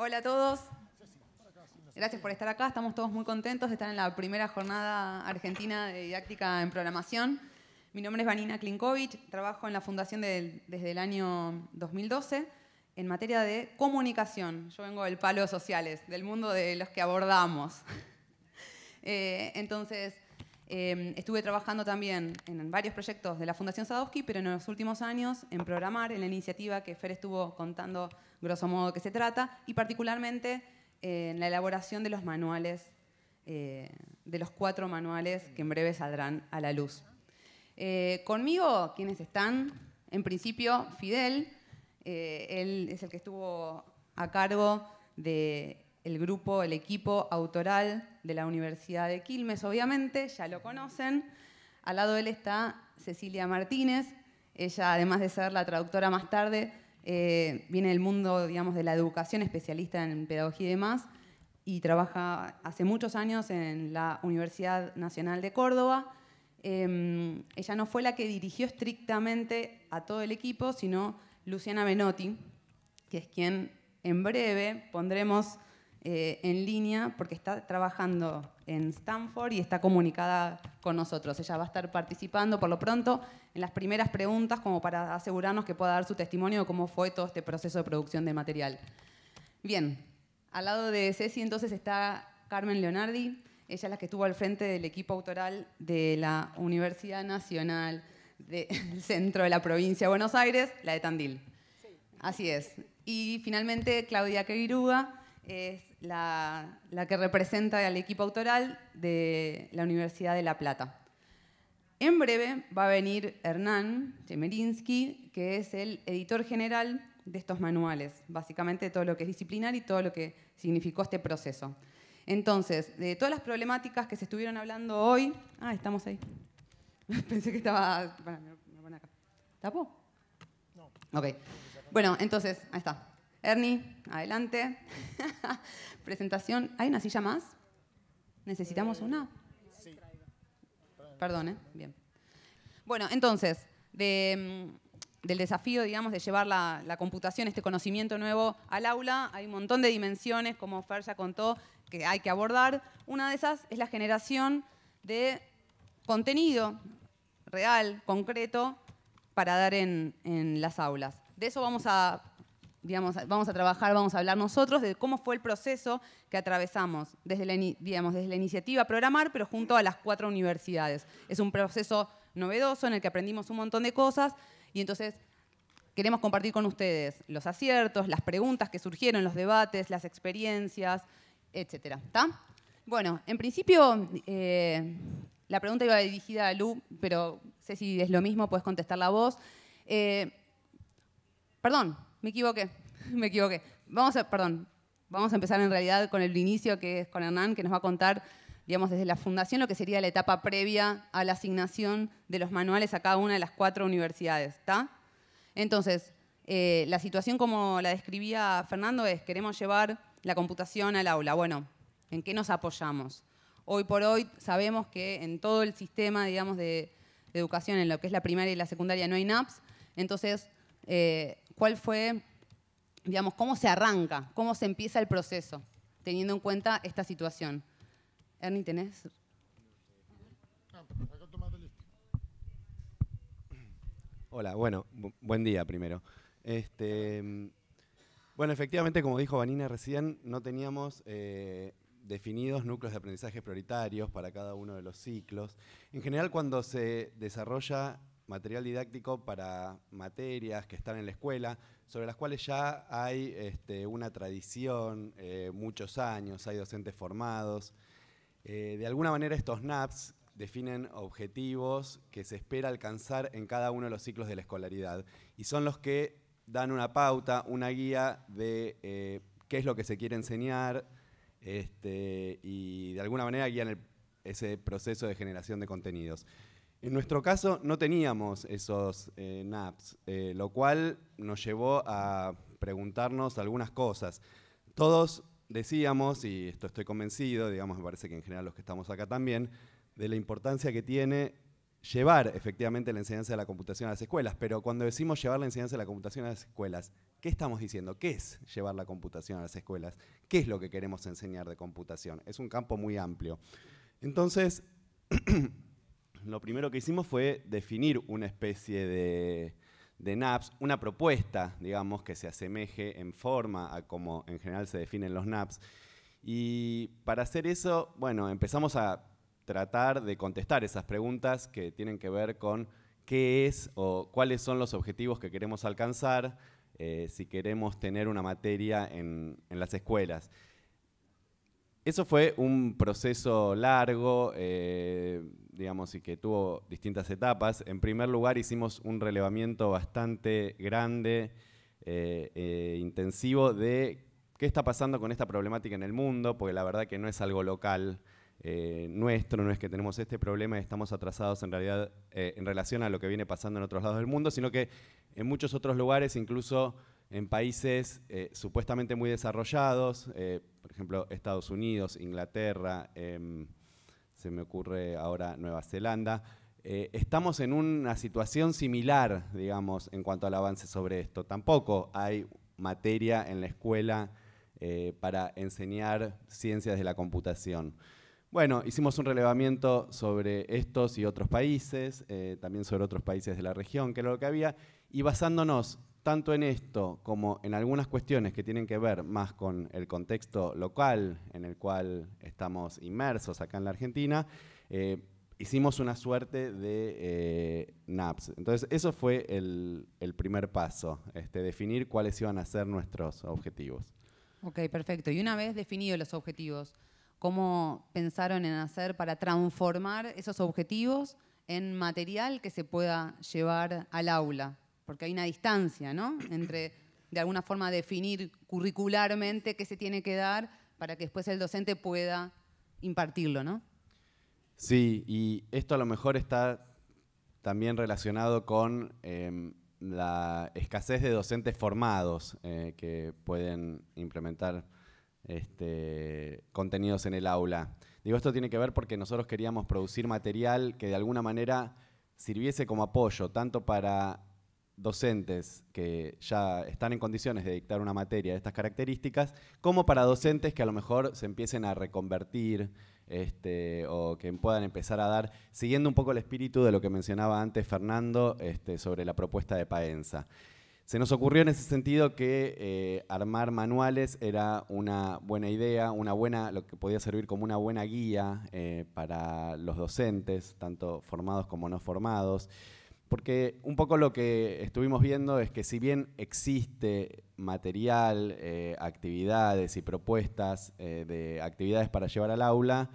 Hola a todos. Gracias por estar acá. Estamos todos muy contentos de estar en la primera jornada argentina de didáctica en programación. Mi nombre es Vanina Klinkovic, trabajo en la fundación desde el año 2012 en materia de comunicación. Yo vengo del palo sociales, del mundo de los que abordamos. Eh, entonces, eh, estuve trabajando también en varios proyectos de la Fundación Sadowski, pero en los últimos años en programar, en la iniciativa que Fer estuvo contando grosso modo que se trata, y particularmente en la elaboración de los manuales, eh, de los cuatro manuales que en breve saldrán a la luz. Eh, conmigo, quienes están, en principio, Fidel, eh, él es el que estuvo a cargo del grupo, el equipo autoral de la Universidad de Quilmes, obviamente, ya lo conocen. Al lado de él está Cecilia Martínez, ella, además de ser la traductora más tarde, eh, viene del mundo, digamos, de la educación, especialista en pedagogía y demás, y trabaja hace muchos años en la Universidad Nacional de Córdoba. Em, ella no fue la que dirigió estrictamente a todo el equipo, sino Luciana Benotti, que es quien en breve pondremos eh, en línea porque está trabajando en Stanford y está comunicada con nosotros. Ella va a estar participando por lo pronto en las primeras preguntas como para asegurarnos que pueda dar su testimonio de cómo fue todo este proceso de producción de material. Bien, al lado de Ceci entonces está Carmen Leonardi. Ella es la que estuvo al frente del equipo autoral de la Universidad Nacional del Centro de la Provincia de Buenos Aires, la de Tandil. Así es. Y finalmente Claudia Queiruga es la, que representa al equipo autoral de la Universidad de La Plata. En breve va a venir Hernán Chemerinsky, que es el editor general de estos manuales, básicamente todo lo que es disciplinar y todo lo que significó este proceso. Entonces, de todas las problemáticas que se estuvieron hablando hoy, ah, estamos ahí. Pensé que estaba, me, me acá. ¿Tapo? No. Ok. Bueno, entonces, ahí está. Ernie, adelante. Presentación. ¿Hay una silla más? ¿Necesitamos una? Sí. Perdón, ¿eh? Bien. Bueno, entonces, mm, del desafío, digamos, de llevar la, la, computación, este conocimiento nuevo al aula, hay un montón de dimensiones, como Fer ya contó, que hay que abordar. Una de esas es la generación de contenido real, concreto, para dar en, en las aulas. De eso vamos a vamos a trabajar, vamos a hablar nosotros de cómo fue el proceso que atravesamos desde la, digamos, desde la iniciativa Programar, pero junto a las cuatro universidades. Es un proceso novedoso en el que aprendimos un montón de cosas y entonces queremos compartir con ustedes los aciertos, las preguntas que surgieron, los debates, las experiencias, etc. Bueno, en principio eh, la pregunta iba dirigida a Lu, pero sé si es lo mismo, puedes contestar la voz. Eh, perdón, me equivoqué, me equivoqué. Vamos a, perdón, vamos a empezar en realidad con el inicio, que es con Hernán, que nos va a contar, digamos, desde la fundación, lo que sería la etapa previa a la asignación de los manuales a cada una de las cuatro universidades, ¿está? Entonces, eh, la situación como la describía Fernando es, queremos llevar la computación al aula. Bueno, ¿en qué nos apoyamos? Hoy por hoy sabemos que en todo el sistema, digamos, de, educación, en lo que es la primaria y la secundaria, no hay NAPS, entonces eh, cuál fue, digamos, cómo se arranca, cómo se empieza el proceso, teniendo en cuenta esta situación. Ernie, ¿tenés? Hola, bueno, buen día primero. Este, bueno, efectivamente, como dijo Vanina recién, no teníamos eh, definidos núcleos de aprendizaje prioritarios para cada uno de los ciclos. En general, cuando se desarrolla material didáctico para materias que están en la escuela, sobre las cuales ya hay este, una tradición, eh, muchos años, hay docentes formados. Eh, de alguna manera estos NAPs definen objetivos que se espera alcanzar en cada uno de los ciclos de la escolaridad y son los que dan una pauta, una guía de eh, qué es lo que se quiere enseñar este, y de alguna manera guían ese proceso de generación de contenidos. En nuestro caso no teníamos esos eh, NAPs, eh, lo cual nos llevó a preguntarnos algunas cosas. Todos decíamos, y esto estoy convencido, digamos, me parece que en general los que estamos acá también, de la importancia que tiene llevar efectivamente la enseñanza de la computación a las escuelas, pero cuando decimos llevar la enseñanza de la computación a las escuelas, ¿qué estamos diciendo? ¿Qué es llevar la computación a las escuelas? ¿Qué es lo que queremos enseñar de computación? Es un campo muy amplio. Entonces, lo primero que hicimos fue definir una especie de, NAPS, una propuesta, digamos, que se asemeje en forma a como en general se definen los NAPS. Y para hacer eso, bueno, empezamos a tratar de contestar esas preguntas que tienen que ver con qué es o cuáles son los objetivos que queremos alcanzar eh, si queremos tener una materia en, las escuelas. Eso fue un proceso largo, eh, digamos, y que tuvo distintas etapas. En primer lugar, hicimos un relevamiento bastante grande eh, e intensivo de qué está pasando con esta problemática en el mundo, porque la verdad que no es algo local. Eh, nuestro, no es que tenemos este problema y estamos atrasados en realidad eh, en relación a lo que viene pasando en otros lados del mundo, sino que en muchos otros lugares, incluso en países eh, supuestamente muy desarrollados, por ejemplo Estados Unidos, Inglaterra, em, se me ocurre ahora Nueva Zelanda, estamos en una situación similar, digamos, en cuanto al avance sobre esto. Tampoco hay materia en la escuela para enseñar ciencias de la computación. Bueno, hicimos un relevamiento sobre estos y otros países, eh, también sobre otros países de la región, que era lo que había, y basándonos tanto en esto como en algunas cuestiones que tienen que ver más con el contexto local en el cual estamos inmersos acá en la Argentina, eh, hicimos una suerte de eh, NAPS. Entonces, eso fue el, primer paso, este, definir cuáles iban a ser nuestros objetivos. Ok, perfecto. Y una vez definidos los objetivos, cómo pensaron en hacer para transformar esos objetivos en material que se pueda llevar al aula, porque hay una distancia, ¿no? Entre de alguna forma definir curricularmente qué se tiene que dar para que después el docente pueda impartirlo, ¿no? Sí, y esto a lo mejor está también relacionado con em, la escasez de docentes formados eh, que pueden implementar este, contenidos en el aula. Digo, esto tiene que ver porque nosotros queríamos producir material que de alguna manera sirviese como apoyo, tanto para docentes que ya están en condiciones de dictar una materia de estas características, como para docentes que a lo mejor se empiecen a reconvertir este, o que puedan empezar a dar, siguiendo un poco el espíritu de lo que mencionaba antes Fernando este, sobre la propuesta de Paenza. Se nos ocurrió en ese sentido que eh, armar manuales era una buena idea, una buena, lo que podía servir como una buena guía eh, para los docentes, tanto formados como no formados, porque un poco lo que estuvimos viendo es que si bien existe material, eh, actividades y propuestas de actividades para llevar al aula,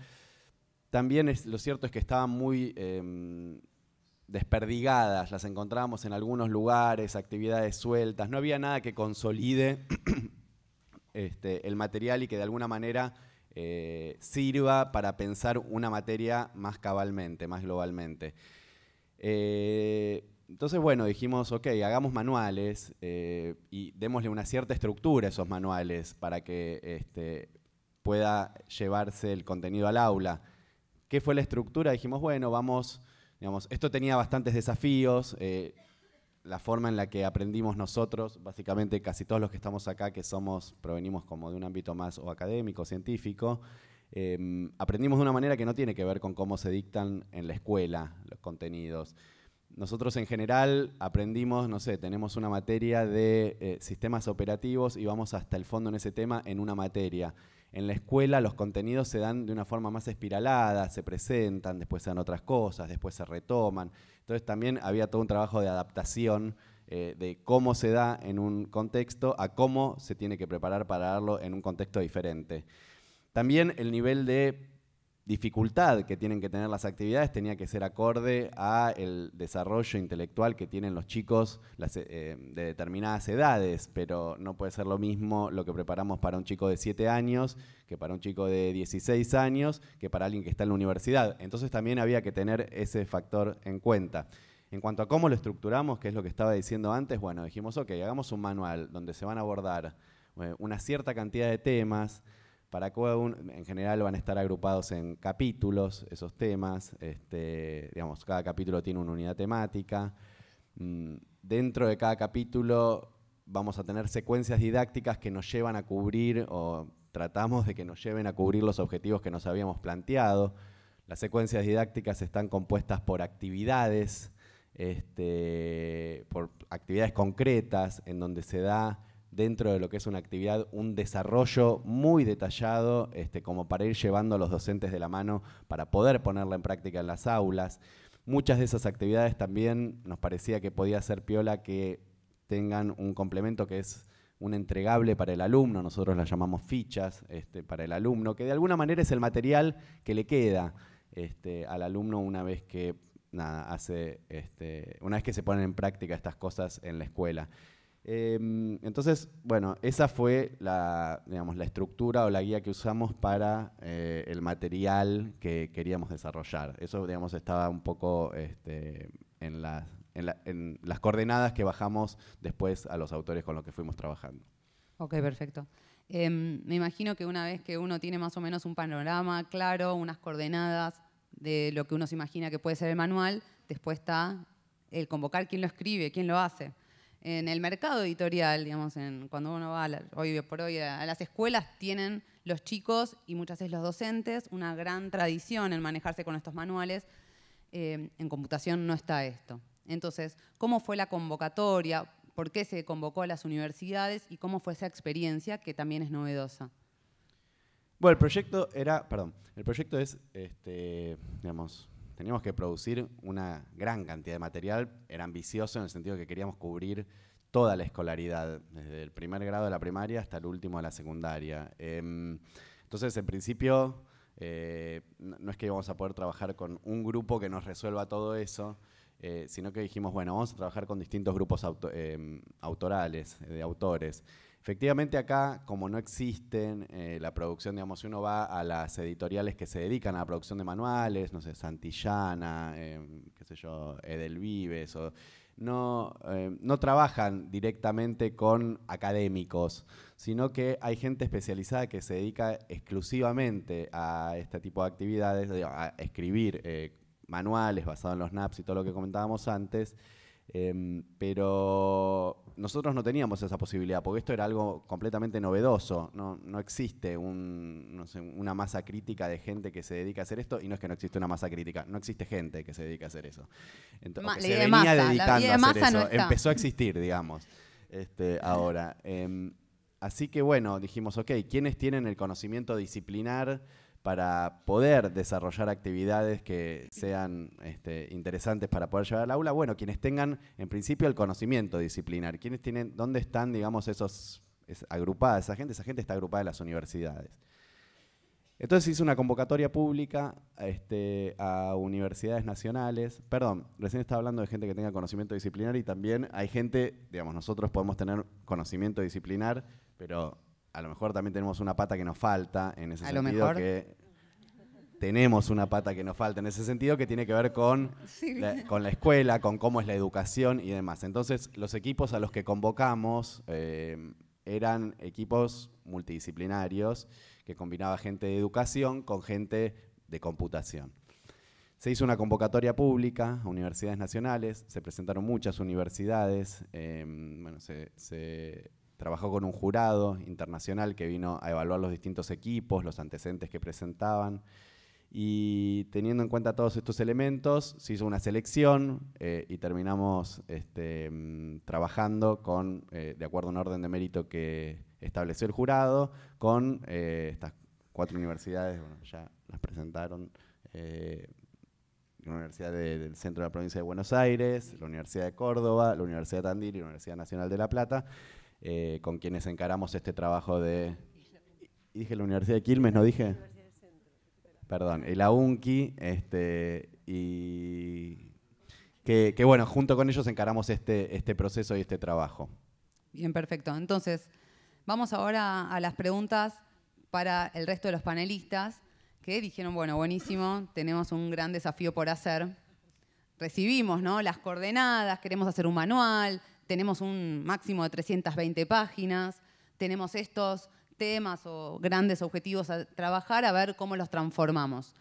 también es, lo cierto es que estaban muy em, desperdigadas, las encontrábamos en algunos lugares, actividades sueltas, no había nada que consolide este, el material y que de alguna manera eh, sirva para pensar una materia más cabalmente, más globalmente. Eh, entonces, bueno, dijimos, ok, hagamos manuales eh, y démosle una cierta estructura a esos manuales para que este, pueda llevarse el contenido al aula. ¿Qué fue la estructura? Dijimos, bueno, vamos esto tenía bastantes desafíos. Eh, la forma en la que aprendimos nosotros, básicamente casi todos los que estamos acá, que somos, provenimos como de un ámbito más o académico, científico, em, aprendimos de una manera que no tiene que ver con cómo se dictan en la escuela los contenidos. Nosotros en general aprendimos, no sé, tenemos una materia de eh, sistemas operativos y vamos hasta el fondo en ese tema en una materia. En la escuela los contenidos se dan de una forma más espiralada, se presentan, después se dan otras cosas, después se retoman. Entonces también había todo un trabajo de adaptación eh, de cómo se da en un contexto a cómo se tiene que preparar para darlo en un contexto diferente. También el nivel de dificultad que tienen que tener las actividades tenía que ser acorde a el desarrollo intelectual que tienen los chicos eh, de determinadas edades, pero no puede ser lo mismo lo que preparamos para un chico de 7 años que para un chico de 16 años que para alguien que está en la universidad. Entonces también había que tener ese factor en cuenta. En cuanto a cómo lo estructuramos, que es lo que estaba diciendo antes, bueno, dijimos, ok, hagamos un manual donde se van a abordar eh, una cierta cantidad de temas, para cada uno, en general van a estar agrupados en capítulos esos temas, este, digamos, cada capítulo tiene una unidad temática. Mm, dentro de cada capítulo vamos a tener secuencias didácticas que nos llevan a cubrir o tratamos de que nos lleven a cubrir los objetivos que nos habíamos planteado. Las secuencias didácticas están compuestas por actividades, este, por actividades concretas en donde se da dentro de lo que es una actividad un desarrollo muy detallado este, como para ir llevando a los docentes de la mano para poder ponerla en práctica en las aulas. Muchas de esas actividades también nos parecía que podía ser piola que tengan un complemento que es un entregable para el alumno, nosotros las llamamos fichas este, para el alumno, que de alguna manera es el material que le queda este, al alumno una vez que hace, este, una vez que se ponen en práctica estas cosas en la escuela. Em, entonces, bueno, esa fue la, digamos, la estructura o la guía que usamos para eh, el material que queríamos desarrollar. Eso, digamos, estaba un poco este, en, las, en, las coordenadas que bajamos después a los autores con los que fuimos trabajando. Ok, perfecto. Em, me imagino que una vez que uno tiene más o menos un panorama claro, unas coordenadas de lo que uno se imagina que puede ser el manual, después está el convocar quién lo escribe, quién lo hace en el mercado editorial, digamos, cuando uno va hoy por hoy a, las escuelas, tienen los chicos y muchas veces los docentes una gran tradición en manejarse con estos manuales. Eh, en computación no está esto. Entonces, ¿cómo fue la convocatoria? ¿Por qué se convocó a las universidades? ¿Y cómo fue esa experiencia que también es novedosa? Bueno, el proyecto era, perdón, el proyecto es, este, digamos, teníamos que producir una gran cantidad de material, era ambicioso en el sentido que queríamos cubrir toda la escolaridad, desde el primer grado de la primaria hasta el último de la secundaria. Em, entonces, en principio, eh, no es que íbamos a poder trabajar con un grupo que nos resuelva todo eso, eh, sino que dijimos, bueno, vamos a trabajar con distintos grupos em, autorales, de autores. Efectivamente acá, como no existen eh, la producción, digamos, uno va a las editoriales que se dedican a la producción de manuales, no sé, Santillana, em, qué sé yo, Edelvives, o, no, em, no trabajan directamente con académicos, sino que hay gente especializada que se dedica exclusivamente a este tipo de actividades, a escribir eh, manuales basados en los NAPS y todo lo que comentábamos antes, Em, pero nosotros no teníamos esa posibilidad, porque esto era algo completamente novedoso. No, no existe una masa crítica de gente que se dedica a hacer esto, y no es que no existe una masa crítica, no existe gente que se dedica a hacer eso. Entonces, se venía dedicando a hacer eso. Empezó a existir, digamos, este, ahora. Em, así que bueno, dijimos, ok, ¿quiénes tienen el conocimiento disciplinar? Para poder desarrollar actividades que sean este, interesantes para poder llevar al aula, bueno, quienes tengan en principio el conocimiento disciplinar, quienes tienen, ¿dónde están, digamos, esos agrupada esa gente? Esa gente está agrupada en las universidades. Entonces hice una convocatoria pública este, a universidades nacionales. Perdón, recién estaba hablando de gente que tenga conocimiento disciplinar y también hay gente, digamos, nosotros podemos tener conocimiento disciplinar, pero a lo mejor también tenemos una pata que nos falta, en ese sentido que tenemos una pata que nos falta, en ese sentido que tiene que ver con, la, con la escuela, con cómo es la educación y demás. Entonces, los equipos a los que convocamos eh, eran equipos multidisciplinarios que combinaba gente de educación con gente de computación. Se hizo una convocatoria pública a universidades nacionales, se presentaron muchas universidades, eh, bueno, se Trabajó con un jurado internacional que vino a evaluar los distintos equipos, los antecedentes que presentaban. Y teniendo en cuenta todos estos elementos, se hizo una selección eh, y terminamos este, mm, trabajando con, eh, de acuerdo a un orden de mérito que estableció el jurado, con eh, estas cuatro universidades, bueno, ya las presentaron, la Universidad del Centro de la Provincia de Buenos Aires, la Universidad de Córdoba, la Universidad de Tandil y la Universidad Nacional de La Plata, eh, con quienes encaramos este trabajo de... Dije la Universidad de Quilmes, ¿no dije? Perdón, el AUNCI, este, y que, bueno, junto con ellos encaramos este, este proceso y este trabajo. Bien, perfecto. Entonces, vamos ahora a las preguntas para el resto de los panelistas que dijeron, bueno, buenísimo, tenemos un gran desafío por hacer. Recibimos ¿no? las coordenadas, queremos hacer un manual, tenemos un máximo de 320 páginas, tenemos estos temas o grandes objetivos a trabajar, a ver cómo los transformamos.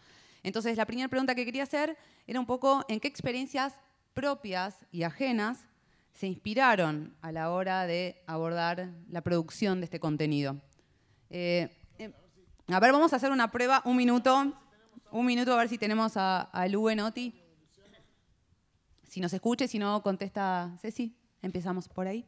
Entonces, la primera pregunta que quería hacer era un poco en qué experiencias propias y ajenas se inspiraron a la hora de abordar la producción de este contenido. Eh, eh, a ver, vamos a hacer una prueba, un minuto, un minuto a ver si tenemos a, a Lu. Si nos escuche, si no contesta Ceci, empezamos por ahí.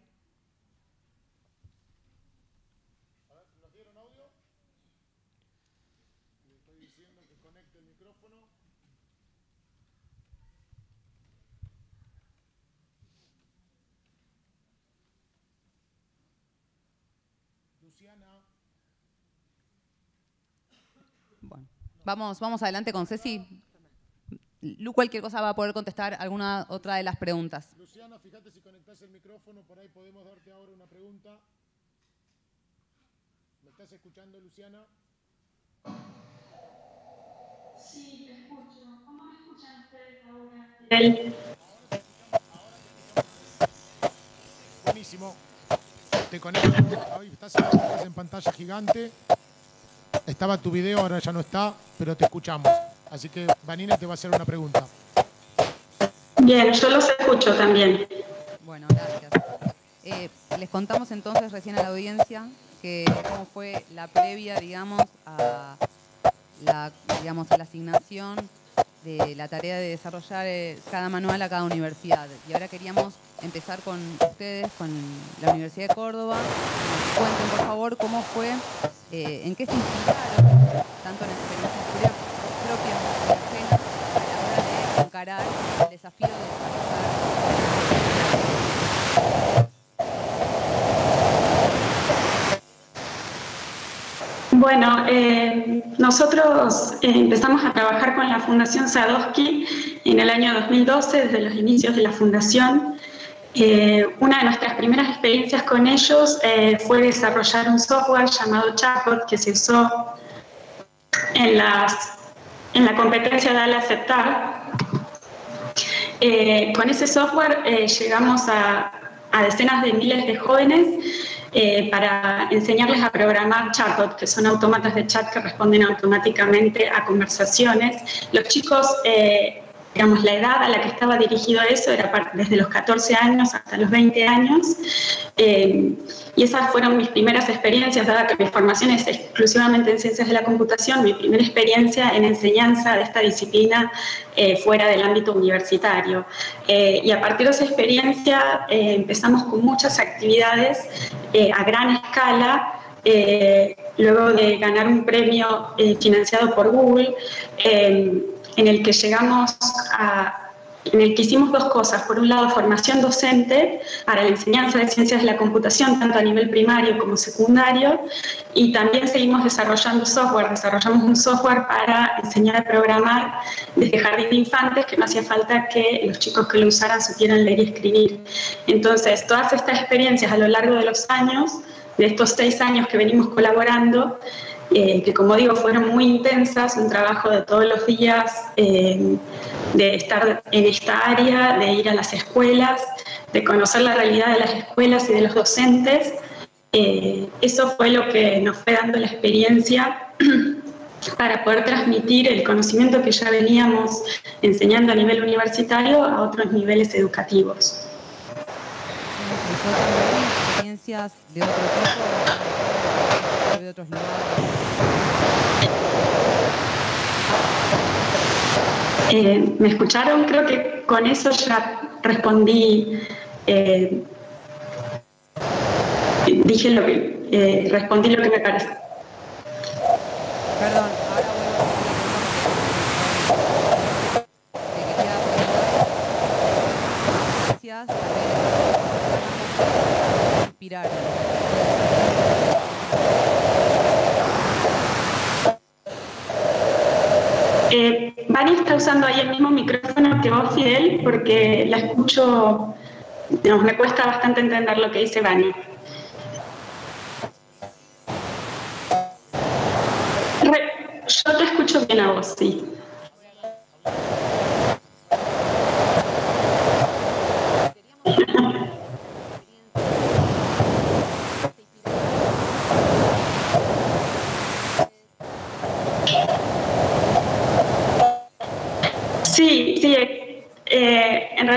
Bueno, vamos, vamos adelante con Ceci. Lu, cualquier cosa va a poder contestar alguna otra de las preguntas. Luciana, fíjate si conectas el micrófono, por ahí podemos darte ahora una pregunta. ¿Me estás escuchando, Luciana? Sí, te escucho. ¿Cómo me escuchan ustedes ahora? Buenísimo. Te conecto. Ahí estás, estás en pantalla gigante. Estaba tu video, ahora ya no está, pero te escuchamos. Así que Vanina te va a hacer una pregunta. Bien, yo los escucho también. Bueno, gracias. Eh, les contamos entonces recién a la audiencia que cómo fue la previa, digamos, a la, digamos, a la asignación de la tarea de desarrollar eh, cada manual a cada universidad. Y ahora queríamos empezar con ustedes, con la Universidad de Córdoba. Cuenten, por favor, cómo fue, eh, en qué se inspiraron, tanto en experiencias propias y ajenas, a la hora de el desafío de desarrollar Bueno, eh, nosotros eh, empezamos a trabajar con la Fundación Sadowski en el año 2012, desde los inicios de la fundación. Eh, una de nuestras primeras experiencias con ellos eh, fue desarrollar un software llamado Chatbot que se usó en, las, en la competencia de al aceptar. Eh, con ese software eh, llegamos a, decenas de miles de jóvenes eh, para enseñarles a programar chatbot, que son autómatas de chat que responden automáticamente a conversaciones. Los chicos, digamos, la edad a la que estaba dirigido eso era desde los 14 años hasta los 20 años. Eh, y esas fueron mis primeras experiencias, dada que mi formación es exclusivamente en ciencias de la computación, mi primera experiencia en enseñanza de esta disciplina eh, fuera del ámbito universitario. Eh, y a partir de esa experiencia empezamos con muchas actividades a gran escala. luego de ganar un premio financiado por Google, en el que llegamos a en el que hicimos dos cosas. Por un lado, formación docente para la enseñanza de ciencias de la computación, tanto a nivel primario como secundario, y también seguimos desarrollando software. Desarrollamos un software para enseñar a programar desde jardín de infantes, que no hacía falta que los chicos que lo usaran supieran leer y escribir. Entonces, todas estas experiencias a lo largo de los años, de estos seis años que venimos colaborando, eh, que como digo fueron muy intensas, un trabajo de todos los días, eh, de estar en esta área, de ir a las escuelas, de conocer la realidad de las escuelas y de los docentes. Eh, eso fue lo que nos fue dando la experiencia para poder transmitir el conocimiento que ya veníamos enseñando a nivel universitario a otros niveles educativos. de otro tipo, de otros lugares. Eh, ¿Me escucharon? Creo que con eso ya respondí, eh, dije lo que, eh, respondí lo que me parece. Perdón, ahora vuelvo a Te quería Vani está usando ahí el mismo micrófono que vos, Fidel, porque la escucho, digamos, me cuesta bastante entender lo que dice Vani. Yo te escucho bien a vos, sí.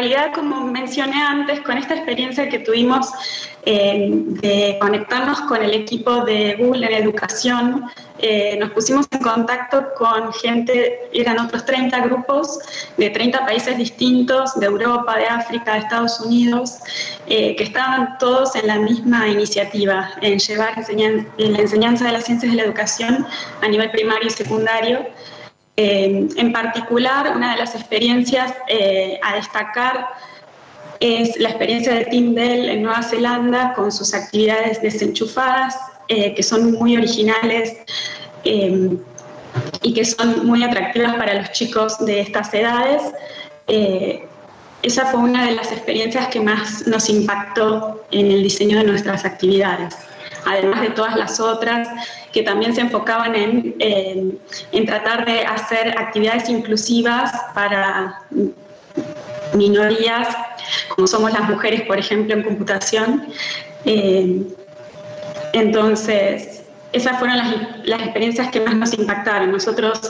Realidad, como mencioné antes, con esta experiencia que tuvimos eh, de conectarnos con el equipo de Google en educación, eh, nos pusimos en contacto con gente, eran otros 30 grupos de 30 países distintos, de Europa, de África, de Estados Unidos, eh, que estaban todos en la misma iniciativa, en llevar la enseñanza de las ciencias de la educación a nivel primario y secundario. En particular, una de las experiencias a destacar es la experiencia de Bell en Nueva Zelanda con sus actividades desenchufadas, eh, que son muy originales eh, y que son muy atractivas para los chicos de estas edades. Eh, esa fue una de las experiencias que más nos impactó en el diseño de nuestras actividades, además de todas las otras que también se enfocaban en, tratar de hacer actividades inclusivas para minorías como somos las mujeres, por ejemplo, en computación. Eh, entonces, esas fueron las, experiencias que más nos impactaron. Nosotros,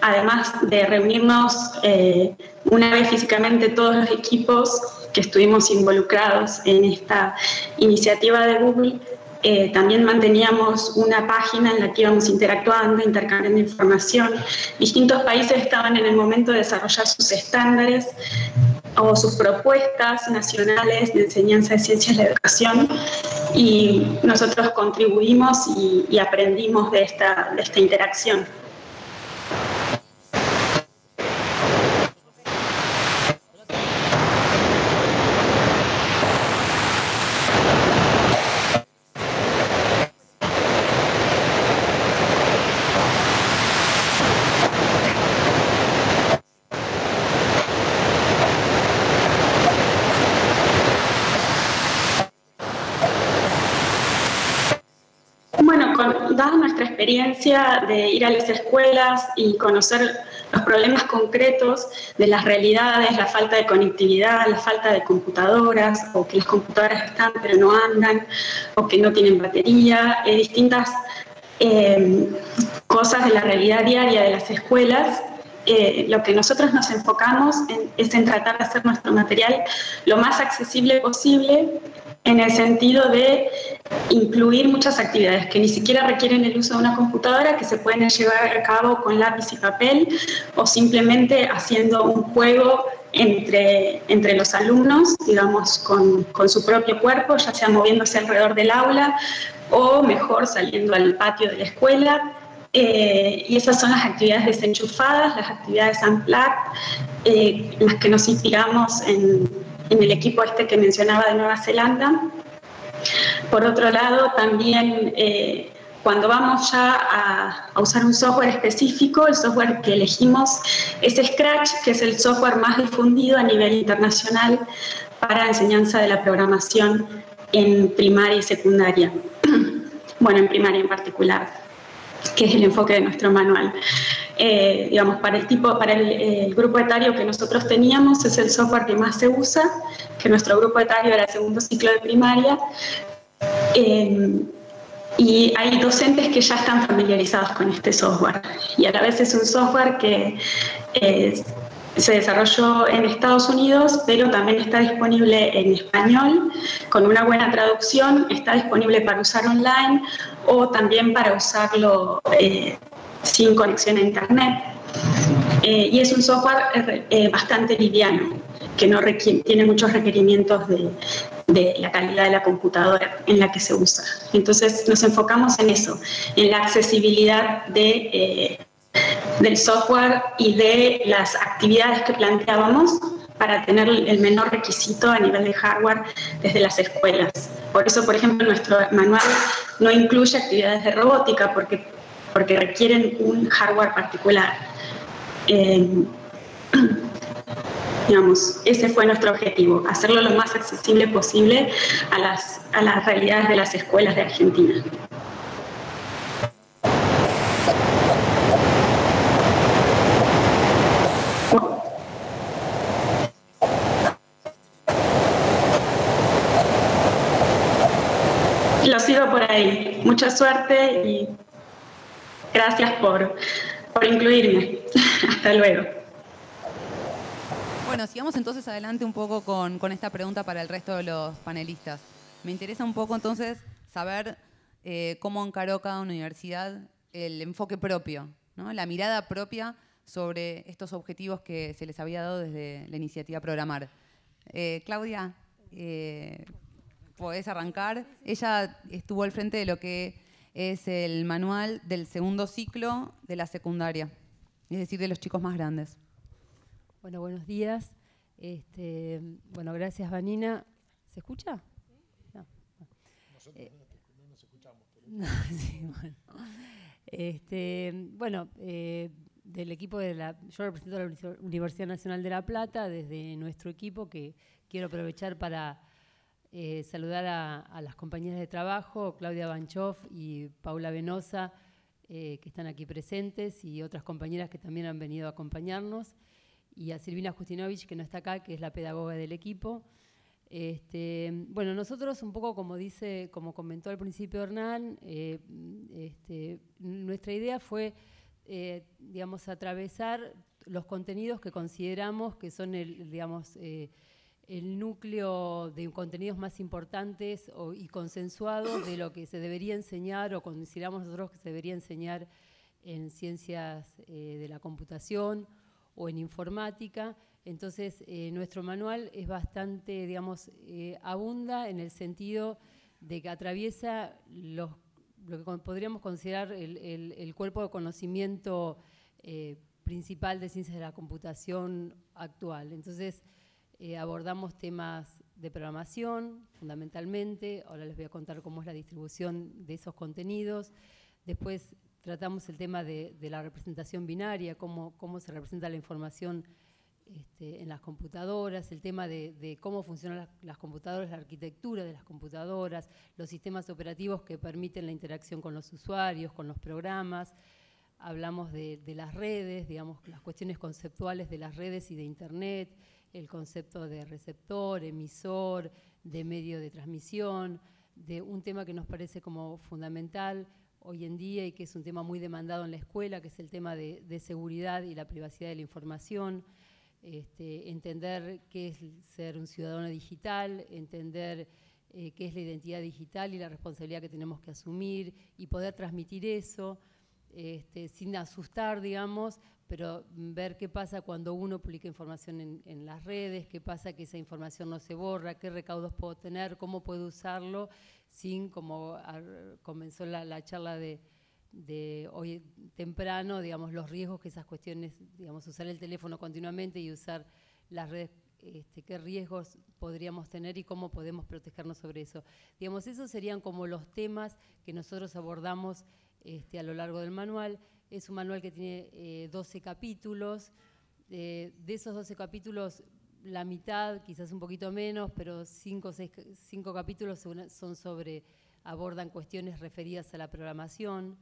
además de reunirnos eh, una vez físicamente todos los equipos que estuvimos involucrados en esta iniciativa de Google, eh, también manteníamos una página en la que íbamos interactuando, intercambiando información. Distintos países estaban en el momento de desarrollar sus estándares o sus propuestas nacionales de enseñanza de ciencias de la educación y nosotros contribuimos y, aprendimos de esta interacción. Experiencia de ir a las escuelas y conocer los problemas concretos de las realidades, la falta de conectividad, la falta de computadoras, o que las computadoras están pero no andan, o que no tienen batería, eh, distintas eh, cosas de la realidad diaria de las escuelas. Eh, lo que nosotros nos enfocamos es en tratar de hacer nuestro material lo más accesible posible en el sentido de incluir muchas actividades que ni siquiera requieren el uso de una computadora, que se pueden llevar a cabo con lápiz y papel o simplemente haciendo un juego entre, entre los alumnos, digamos, con, con su propio cuerpo, ya sea moviéndose alrededor del aula o mejor saliendo al patio de la escuela. Eh, y esas son las actividades desenchufadas, las actividades unplugged, eh, las que nos inspiramos en, en el equipo este que mencionaba de Nueva Zelanda. Por otro lado, también eh, cuando vamos ya a, usar un software específico, el software que elegimos es Scratch, que es el software más difundido a nivel internacional para enseñanza de la programación en primaria y secundaria. Bueno, en primaria en particular, que es el enfoque de nuestro manual. Eh, digamos, para el tipo, para el, grupo etario que nosotros teníamos, es el software que más se usa, que nuestro grupo etario era el segundo ciclo de primaria. Eh, y hay docentes que ya están familiarizados con este software. Y a la vez es un software que eh, se desarrolló en Estados Unidos, pero también está disponible en español, con una buena traducción, está disponible para usar online o también para usarlo sin conexión a Internet. Eh, y es un software eh, bastante liviano, que no tiene muchos requerimientos de, la calidad de la computadora en la que se usa. Entonces nos enfocamos en eso, en la accesibilidad de, eh, del software y de las actividades que planteábamos para tener el menor requisito a nivel de hardware desde las escuelas. Por eso, por ejemplo, nuestro manual no incluye actividades de robótica, porque porque requieren un hardware particular. Eh, digamos, ese fue nuestro objetivo, hacerlo lo más accesible posible a las, a las realidades de las escuelas de Argentina. Lo sigo por ahí. Mucha suerte y Gracias por, por incluirme. Hasta luego. Bueno, sigamos entonces adelante un poco con, con esta pregunta para el resto de los panelistas. Me interesa un poco entonces saber eh, cómo encaró cada universidad el enfoque propio, ¿no? la mirada propia sobre estos objetivos que se les había dado desde la iniciativa Programar. Eh, Claudia, eh, podés arrancar. Ella estuvo al frente de lo que es el manual del segundo ciclo de la secundaria, es decir, de los chicos más grandes. Bueno, buenos días. Este, bueno, gracias, Vanina. ¿Se escucha? No. Nosotros eh, no nos escuchamos. Pero... sí, bueno. Este, bueno, eh, del equipo de la. Yo represento a la Universidad Nacional de La Plata, desde nuestro equipo, que quiero aprovechar para eh, saludar a, las compañeras de trabajo, Claudia Banchoff y Paula Venosa, eh, que están aquí presentes, y otras compañeras que también han venido a acompañarnos, y a Silvina Justinovich, que no está acá, que es la pedagoga del equipo. Este, bueno, nosotros un poco como dice, como comentó al principio Hernán, eh, este, nuestra idea fue, digamos, atravesar los contenidos que consideramos que son el, digamos, el núcleo de contenidos más importantes y consensuados de lo que se debería enseñar o consideramos nosotros que se debería enseñar en ciencias de la computación o en informática entonces, eh, nuestro manual es bastante, digamos, eh, abunda en el sentido de que atraviesa lo que podríamos considerar el, cuerpo de conocimiento eh, principal de ciencias de la computación actual. Entonces, abordamos temas de programación, fundamentalmente. Ahora les voy a contar cómo es la distribución de esos contenidos. Después tratamos el tema de, la representación binaria, cómo, se representa la información este, en las computadoras, el tema de, cómo funcionan las, computadoras, la arquitectura de las computadoras, los sistemas operativos que permiten la interacción con los usuarios, con los programas. Hablamos de, las redes, digamos, las cuestiones conceptuales de las redes y de Internet, el concepto de receptor, emisor, de medio de transmisión, de un tema que nos parece como fundamental hoy en día y que es un tema muy demandado en la escuela, que es el tema de seguridad y la privacidad de la información. Este, entender qué es ser un ciudadano digital, entender eh, qué es la identidad digital y la responsabilidad que tenemos que asumir y poder transmitir eso este, sin asustar, digamos, pero ver qué pasa cuando uno publica información en, las redes, qué pasa que esa información no se borra, qué recaudos puedo tener, cómo puedo usarlo, sin, como comenzó la charla de, hoy temprano, digamos, los riesgos que esas cuestiones, digamos, usar el teléfono continuamente y usar las redes, este, qué riesgos podríamos tener y cómo podemos protegernos sobre eso. Digamos, esos serían como los temas que nosotros abordamos este, a lo largo del manual. Es un manual que tiene 12 eh, capítulos. Eh, de esos 12 capítulos, la mitad, quizás un poquito menos, pero 5 cinco capítulos son sobre, abordan cuestiones referidas a la programación.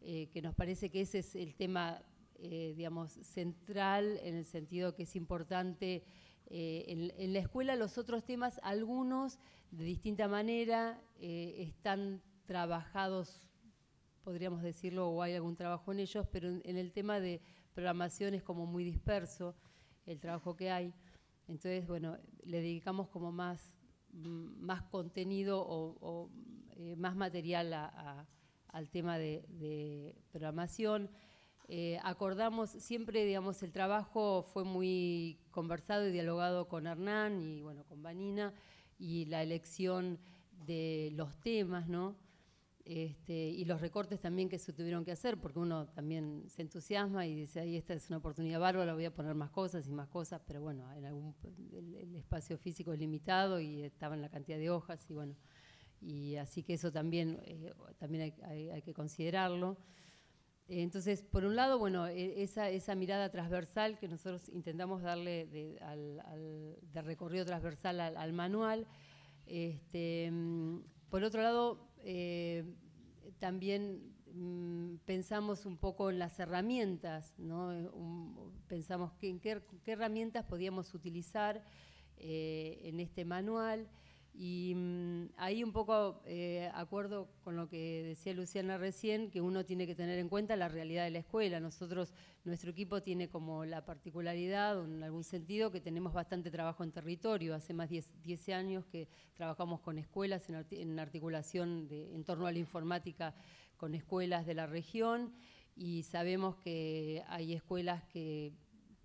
Eh, que nos parece que ese es el tema, eh, digamos, central en el sentido que es importante. En, la escuela los otros temas, algunos de distinta manera, están trabajados, podríamos decirlo, o hay algún trabajo en ellos, pero en, el tema de programación es como muy disperso el trabajo que hay. Entonces, bueno, le dedicamos como más, más contenido o, más material al tema de, programación. Eh, acordamos, siempre digamos, el trabajo fue muy conversado y dialogado con Hernán y bueno, con Vanina, y la elección de los temas, ¿no? Este, y los recortes también que se tuvieron que hacer, porque uno también se entusiasma y dice, ahí esta es una oportunidad bárbara, voy a poner más cosas y más cosas, pero bueno, en algún, el espacio físico es limitado y estaba en la cantidad de hojas y bueno, y así que eso también, eh, también hay, que considerarlo. Entonces, por un lado, bueno, e, esa, esa mirada transversal que nosotros intentamos darle de, al, recorrido transversal al, manual. Este, mm, por otro lado, eh, también mm, pensamos un poco en las herramientas, ¿no? pensamos que, en qué, herramientas podíamos utilizar eh, en este manual Y mm, ahí un poco eh, acuerdo con lo que decía Luciana recién, que uno tiene que tener en cuenta la realidad de la escuela. Nosotros, nuestro equipo tiene como la particularidad, en algún sentido, que tenemos bastante trabajo en territorio. Hace más de 10 años que trabajamos con escuelas en, en articulación de, en torno a la informática con escuelas de la región y sabemos que hay escuelas que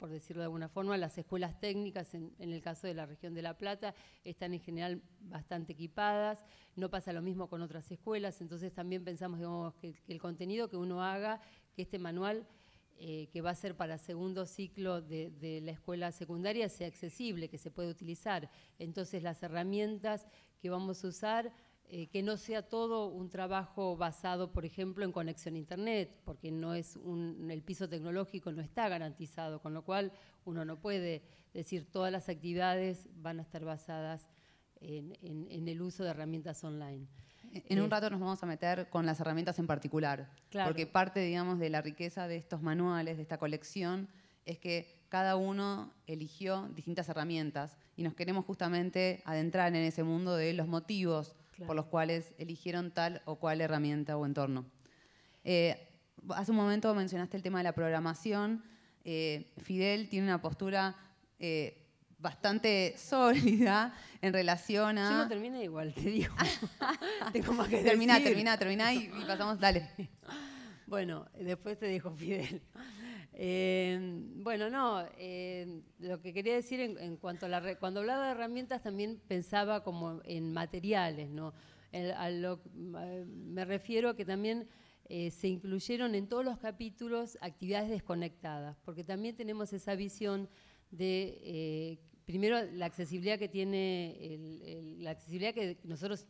por decirlo de alguna forma, las escuelas técnicas, en, el caso de la región de La Plata, están en general bastante equipadas. No pasa lo mismo con otras escuelas, entonces también pensamos que, el contenido que uno haga, que este manual eh, que va a ser para segundo ciclo de, la escuela secundaria sea accesible, que se pueda utilizar. Entonces las herramientas que vamos a usar eh, que no sea todo un trabajo basado, por ejemplo, en conexión a Internet, porque no es el piso tecnológico no está garantizado, con lo cual uno no puede decir todas las actividades van a estar basadas en, el uso de herramientas online. En un eh, rato nos vamos a meter con las herramientas en particular, porque parte, digamos, de la riqueza de estos manuales, de esta colección, es que cada uno eligió distintas herramientas y nos queremos justamente adentrar en ese mundo de los motivos por los cuales eligieron tal o cual herramienta o entorno. Eh, hace un momento mencionaste el tema de la programación. Eh, Fidel tiene una postura eh, bastante sólida en relación a... Yo no termina igual, te digo. Tengo más que termina, termina, termina y, y pasamos, dale. Bueno, después te dejo Fidel. Eh, bueno, no, eh, lo que quería decir en, cuanto a la... Cuando hablaba de herramientas también pensaba como en materiales, ¿no? a lo, me refiero a que también eh, se incluyeron en todos los capítulos actividades desconectadas, porque también tenemos esa visión de, primero, la accesibilidad que tiene, la accesibilidad que nosotros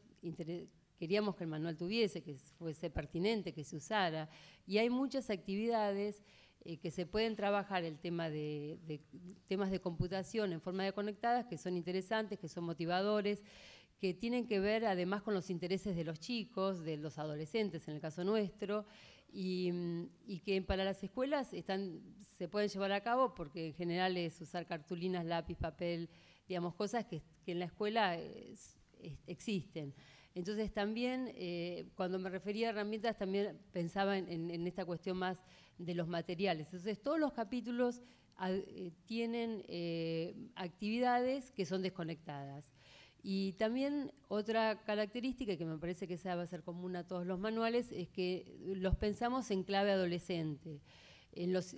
queríamos que el manual tuviese, que fuese pertinente, que se usara, y hay muchas actividades eh, que se pueden trabajar el tema de, temas de computación en forma de conectadas, que son interesantes, que son motivadores, que tienen que ver además con los intereses de los chicos, de los adolescentes en el caso nuestro, y, que para las escuelas están, se pueden llevar a cabo porque en general es usar cartulinas, lápiz, papel, digamos, cosas que, en la escuela existen. Entonces también, eh, cuando me refería a herramientas, también pensaba en, esta cuestión más de los materiales. Entonces todos los capítulos eh, tienen eh, actividades que son desconectadas. Y también otra característica que me parece que esa va a ser común a todos los manuales es que los pensamos en clave adolescente. En los,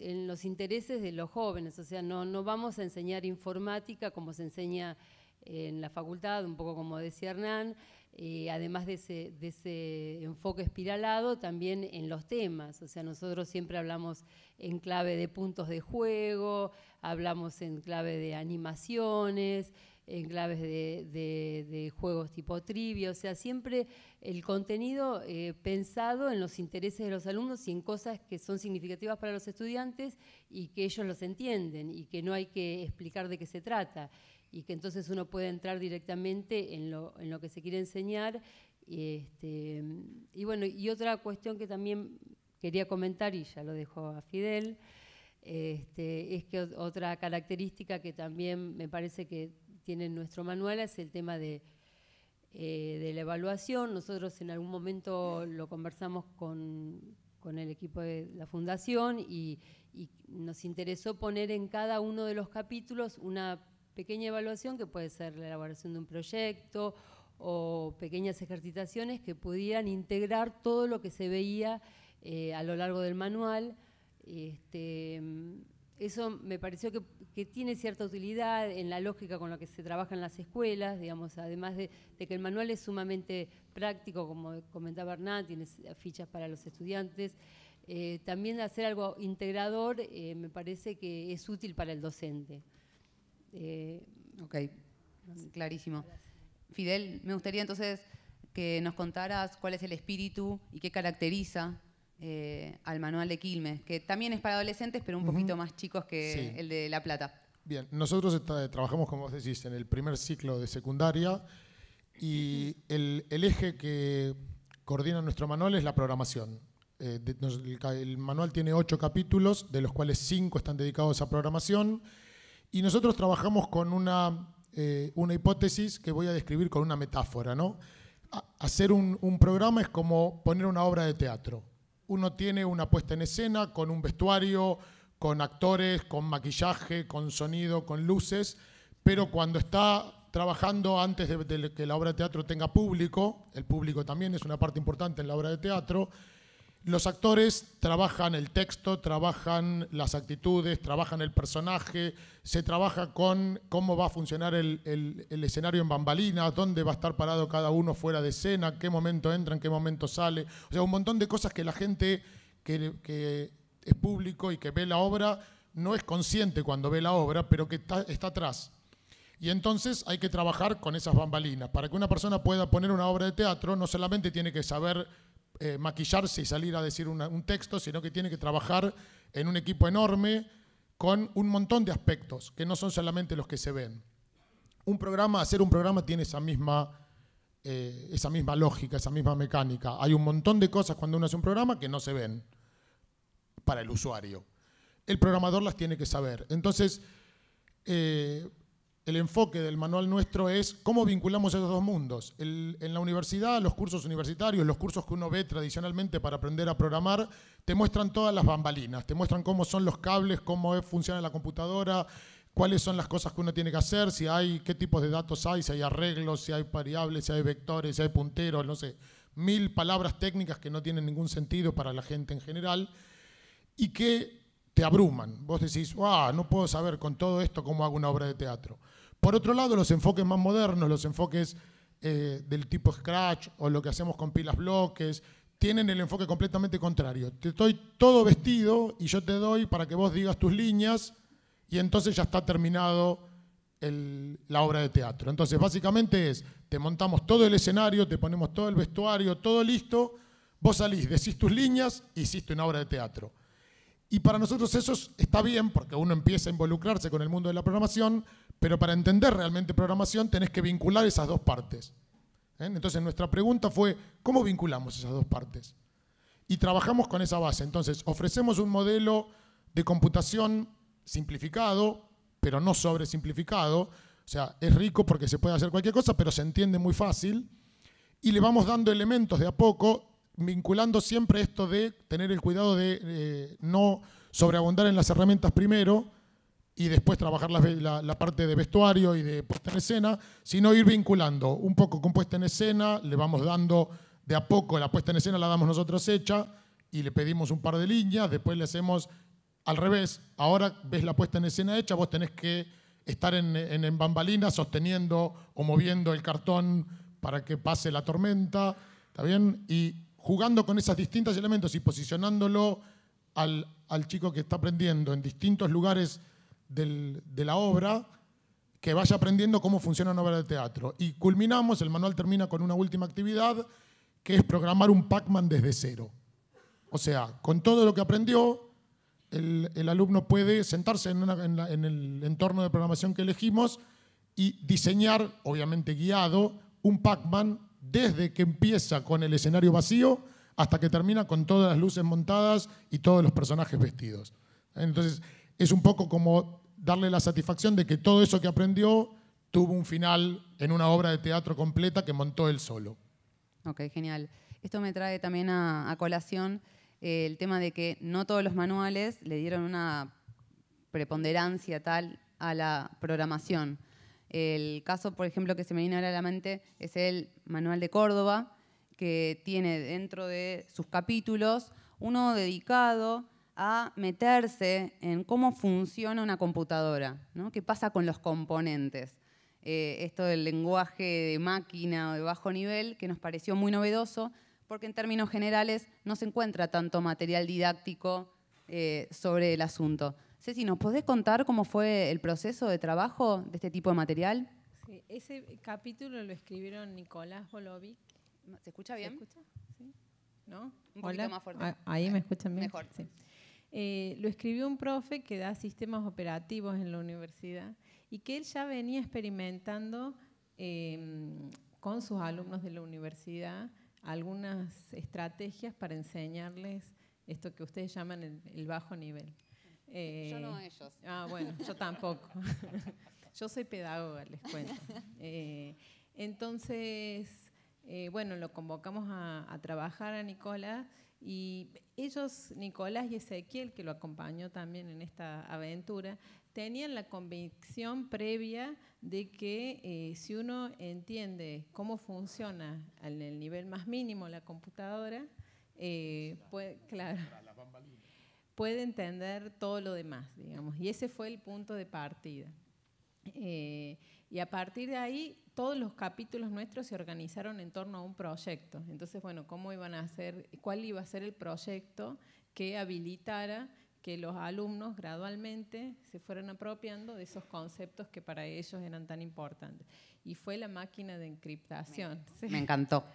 intereses de los jóvenes, o sea, no vamos a enseñar informática como se enseña en la facultad, un poco como decía Hernán, eh, además de ese, enfoque espiralado, también en los temas. O sea, nosotros siempre hablamos en clave de puntos de juego, hablamos en clave de animaciones, en claves de, juegos tipo trivia, o sea, siempre el contenido eh, pensado en los intereses de los alumnos y en cosas que son significativas para los estudiantes y que ellos los entienden y que no hay que explicar de qué se trata y que entonces uno puede entrar directamente en lo, en lo que se quiere enseñar. Este, y bueno, y otra cuestión que también quería comentar, y ya lo dejo a Fidel, este, es que otra característica que también me parece que tiene nuestro manual es el tema de, eh, de la evaluación. Nosotros en algún momento lo conversamos con, con el equipo de la fundación y, y, nos interesó poner en cada uno de los capítulos una pequeña evaluación que puede ser la elaboración de un proyecto o pequeñas ejercitaciones que pudieran integrar todo lo que se veía eh, a lo largo del manual. Este, eso me pareció que, tiene cierta utilidad en la lógica con la que se trabaja en las escuelas, digamos, además de, que el manual es sumamente práctico, como comentaba Hernán, tiene fichas para los estudiantes. Eh, también hacer algo integrador eh, me parece que es útil para el docente. Eh, ok, clarísimo. Fidel, me gustaría entonces que nos contaras cuál es el espíritu y qué caracteriza eh, al manual de Quilmes, que también es para adolescentes, pero un poquito más chicos que el de La Plata. Bien, nosotros trabajamos, como vos decís, en el primer ciclo de secundaria y el, eje que coordina nuestro manual es la programación. Eh, el, manual tiene ocho capítulos, de los cuales cinco están dedicados a programación y nosotros trabajamos con una eh, una hipótesis que voy a describir con una metáfora. ¿no? hacer un, un programa es como poner una obra de teatro. Uno tiene una puesta en escena con un vestuario, con actores, con maquillaje, con sonido, con luces, pero cuando está trabajando antes de, que la obra de teatro tenga público, el público también es una parte importante en la obra de teatro, los actores trabajan el texto, trabajan las actitudes, trabajan el personaje, se trabaja con cómo va a funcionar el, escenario en bambalinas, dónde va a estar parado cada uno fuera de escena, qué momento entra, en qué momento sale. O sea, un montón de cosas que la gente que, es público y que ve la obra no es consciente cuando ve la obra, pero que está atrás. Y entonces hay que trabajar con esas bambalinas. Para que una persona pueda poner una obra de teatro, no solamente tiene que saber eh, maquillarse y salir a decir un texto, sino que tiene que trabajar en un equipo enorme con un montón de aspectos, que no son solamente los que se ven. Un programa, hacer un programa tiene esa misma, eh, esa misma lógica, esa misma mecánica. Hay un montón de cosas cuando uno hace un programa que no se ven para el usuario. El programador las tiene que saber. Entonces, eh, el enfoque del manual nuestro es cómo vinculamos esos dos mundos. en la universidad, los cursos universitarios, los cursos que uno ve tradicionalmente para aprender a programar, te muestran todas las bambalinas, te muestran cómo son los cables, cómo funciona la computadora, cuáles son las cosas que uno tiene que hacer, si hay, qué tipos de datos hay, si hay arreglos, si hay variables, si hay vectores, si hay punteros, no sé, mil palabras técnicas que no tienen ningún sentido para la gente en general y que te abruman. Vos decís, ah, no puedo saber con todo esto cómo hago una obra de teatro. Por otro lado, los enfoques más modernos, los enfoques eh, del tipo Scratch o lo que hacemos con pilas bloques, tienen el enfoque completamente contrario. Te estoy todo vestido y yo te doy para que vos digas tus líneas y entonces ya está terminado la obra de teatro. Entonces, básicamente es, te montamos todo el escenario, te ponemos todo el vestuario, todo listo, vos salís, decís tus líneas, hiciste una obra de teatro. Y para nosotros eso está bien porque uno empieza a involucrarse con el mundo de la programación, pero para entender realmente programación tenés que vincular esas dos partes. ¿eh? Entonces nuestra pregunta fue, ¿cómo vinculamos esas dos partes? Y trabajamos con esa base. Entonces ofrecemos un modelo de computación simplificado, pero no sobresimplificado. O sea, es rico porque se puede hacer cualquier cosa, pero se entiende muy fácil. Y le vamos dando elementos de a poco, vinculando siempre esto de tener el cuidado de eh, no sobreabundar en las herramientas primero, y después trabajar la, parte de vestuario y de puesta en escena, sino ir vinculando un poco con puesta en escena, le vamos dando de a poco la puesta en escena, la damos nosotros hecha y le pedimos un par de líneas, después le hacemos al revés, ahora ves la puesta en escena hecha, vos tenés que estar en, en, bambalina sosteniendo o moviendo el cartón para que pase la tormenta, ¿está bien? Y jugando con esos distintos elementos y posicionándolo al, al chico que está aprendiendo en distintos lugares de la obra que vaya aprendiendo cómo funciona una obra de teatro. Y culminamos, el manual termina con una última actividad, que es programar un Pac-Man desde cero. O sea, con todo lo que aprendió, el, alumno puede sentarse en, en, el entorno de programación que elegimos y diseñar, obviamente guiado, un Pac-Man desde que empieza con el escenario vacío hasta que termina con todas las luces montadas y todos los personajes vestidos. Entonces, es un poco como darle la satisfacción de que todo eso que aprendió tuvo un final en una obra de teatro completa que montó él solo. Ok, genial. Esto me trae también a, colación eh, el tema de que no todos los manuales le dieron una preponderancia tal a la programación. El caso, por ejemplo, que se me viene ahora a la mente es el Manual de Córdoba, que tiene dentro de sus capítulos uno dedicado a meterse en cómo funciona una computadora, ¿no? qué pasa con los componentes. Eh, esto del lenguaje de máquina o de bajo nivel, que nos pareció muy novedoso, porque en términos generales no se encuentra tanto material didáctico eh, sobre el asunto. Ceci, ¿nos podés contar cómo fue el proceso de trabajo de este tipo de material? Sí, ese capítulo lo escribieron Nicolás Bolovic. ¿Se escucha bien? ¿Se escucha? ¿Sí? ¿No? Un poquito más fuerte. Ah, ahí me escuchan bien. Mejor. Sí. Eh, lo escribió un profe que da sistemas operativos en la universidad y que él ya venía experimentando em, con sus alumnos de la universidad algunas estrategias para enseñarles esto que ustedes llaman el, bajo nivel. yo no eh, ellos. Ah, bueno, yo tampoco. Yo soy pedagoga, les cuento. Eh, entonces, eh, bueno, lo convocamos a, a, trabajar a Nicolás y ellos, Nicolás y Ezequiel, que lo acompañó también en esta aventura, tenían la convicción previa de que eh, si uno entiende cómo funciona en el nivel más mínimo la computadora, eh, puede, claro, puede entender todo lo demás, digamos. Y ese fue el punto de partida. Eh, y a partir de ahí, todos los capítulos nuestros se organizaron en torno a un proyecto. Entonces, bueno, ¿cómo iban a hacer, cuál iba a ser el proyecto que habilitara que los alumnos gradualmente se fueran apropiando de esos conceptos que para ellos eran tan importantes. Y fue la máquina de encriptación. Me encantó.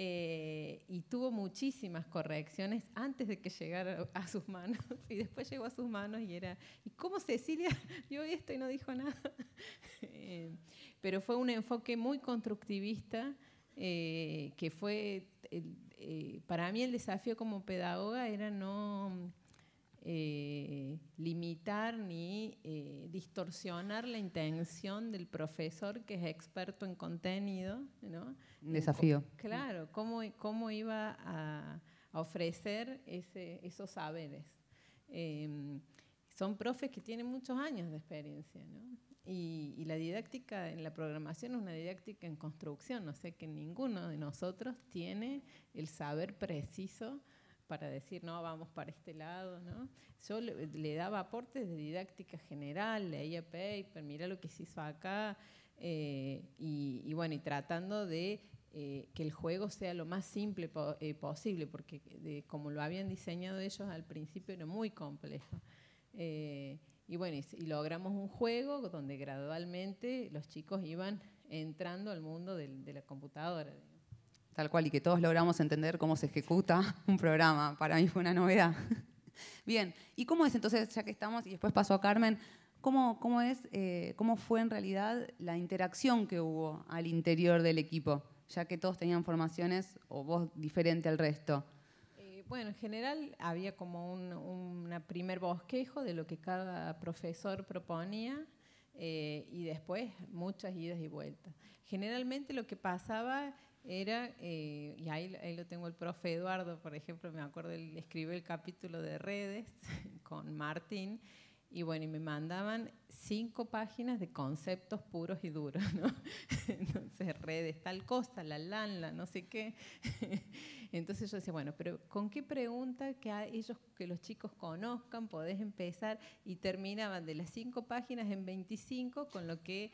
Eh, y tuvo muchísimas correcciones antes de que llegara a sus manos. Y después llegó a sus manos y era, ¿y cómo Cecilia vio esto y no dijo nada? Eh, pero fue un enfoque muy constructivista eh, que fue para mí el desafío como pedagoga era no eh, limitar ni eh, distorsionar la intención del profesor que es experto en contenido. ¿no? Desafío. Claro, cómo, cómo iba a, ofrecer ese, esos saberes. Em, son profes que tienen muchos años de experiencia. ¿no? Y, la didáctica en la programación es una didáctica en construcción, no sé que ninguno de nosotros tiene el saber preciso para decir, no, vamos para este lado, ¿no? Yo le, daba aportes de didáctica general, leía paper, mira lo que se hizo acá, eh, y, bueno, y tratando de eh, que el juego sea lo más simple eh, posible, porque como lo habían diseñado ellos al principio era muy complejo. Y bueno, y, logramos un juego donde gradualmente los chicos iban entrando al mundo de, la computadora. Tal cual, y que todos logramos entender cómo se ejecuta un programa. Para mí fue una novedad. Bien, ¿y cómo es entonces, ya que estamos, y después pasó a Carmen, cómo, cómo, es, eh, cómo fue en realidad la interacción que hubo al interior del equipo, ya que todos tenían formaciones o voz diferente al resto? Bueno, en general había como un primer bosquejo de lo que cada profesor proponía eh, y después muchas idas y vueltas. Generalmente lo que pasaba era, eh, y ahí, ahí, lo tengo el profe Eduardo, por ejemplo, me acuerdo, él escribió el capítulo de redes con Martín, y bueno, y me mandaban cinco páginas de conceptos puros y duros, ¿no? Entonces, redes, tal cosa, la LAN, la no sé qué. Entonces yo decía, bueno, pero ¿con qué pregunta que ellos, que los chicos conozcan, podés empezar? Y terminaban de las cinco páginas en 25 con lo que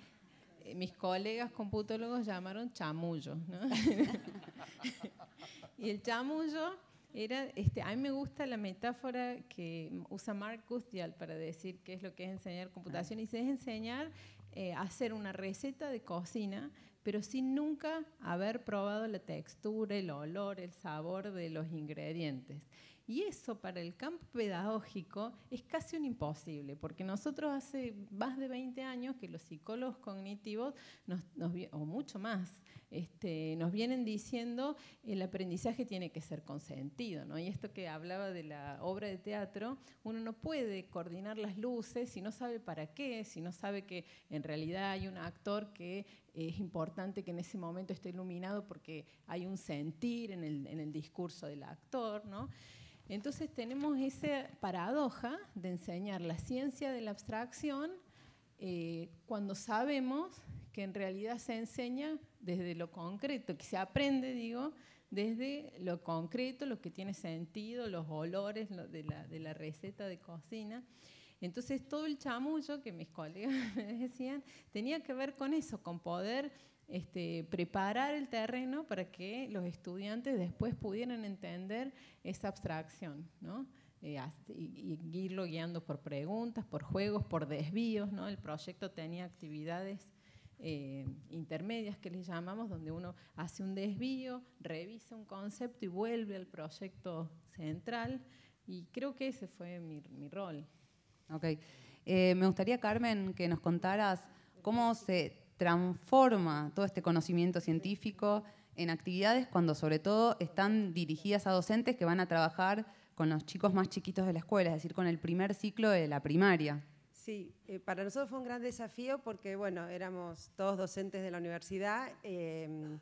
mis colegas computólogos llamaron chamullo, ¿no? y el chamullo era, este, a mí me gusta la metáfora que usa Mark Gustial para decir qué es lo que es enseñar computación. Y es enseñar eh, a hacer una receta de cocina, pero sin nunca haber probado la textura, el olor, el sabor de los ingredientes. Y eso para el campo pedagógico es casi un imposible, porque nosotros hace más de 20 años que los psicólogos cognitivos, o mucho más, este, nos vienen diciendo el aprendizaje tiene que ser consentido. ¿no? Y esto que hablaba de la obra de teatro, uno no puede coordinar las luces si no sabe para qué, si no sabe que en realidad hay un actor que es importante que en ese momento esté iluminado porque hay un sentir en el, en el discurso del actor. ¿no? Entonces tenemos esa paradoja de enseñar la ciencia de la abstracción eh, cuando sabemos que en realidad se enseña desde lo concreto, que se aprende, digo, desde lo concreto, lo que tiene sentido, los olores de, la, de, la, receta de cocina. Entonces todo el chamullo que mis colegas me decían tenía que ver con eso, con poder este, preparar el terreno para que los estudiantes después pudieran entender esa abstracción, ¿no? Eh, y, irlo guiando por preguntas, por juegos, por desvíos. ¿no? El proyecto tenía actividades eh, intermedias que les llamamos, donde uno hace un desvío, revisa un concepto y vuelve al proyecto central. Y creo que ese fue mi, rol. Eh, me gustaría, Carmen, que nos contaras cómo se transforma todo este conocimiento científico en actividades cuando sobre todo están dirigidas a docentes que van a trabajar con los chicos más chiquitos de la escuela, es decir, con el primer ciclo de la primaria. Sí, eh, para nosotros fue un gran desafío porque, bueno, éramos todos docentes de la universidad. Em,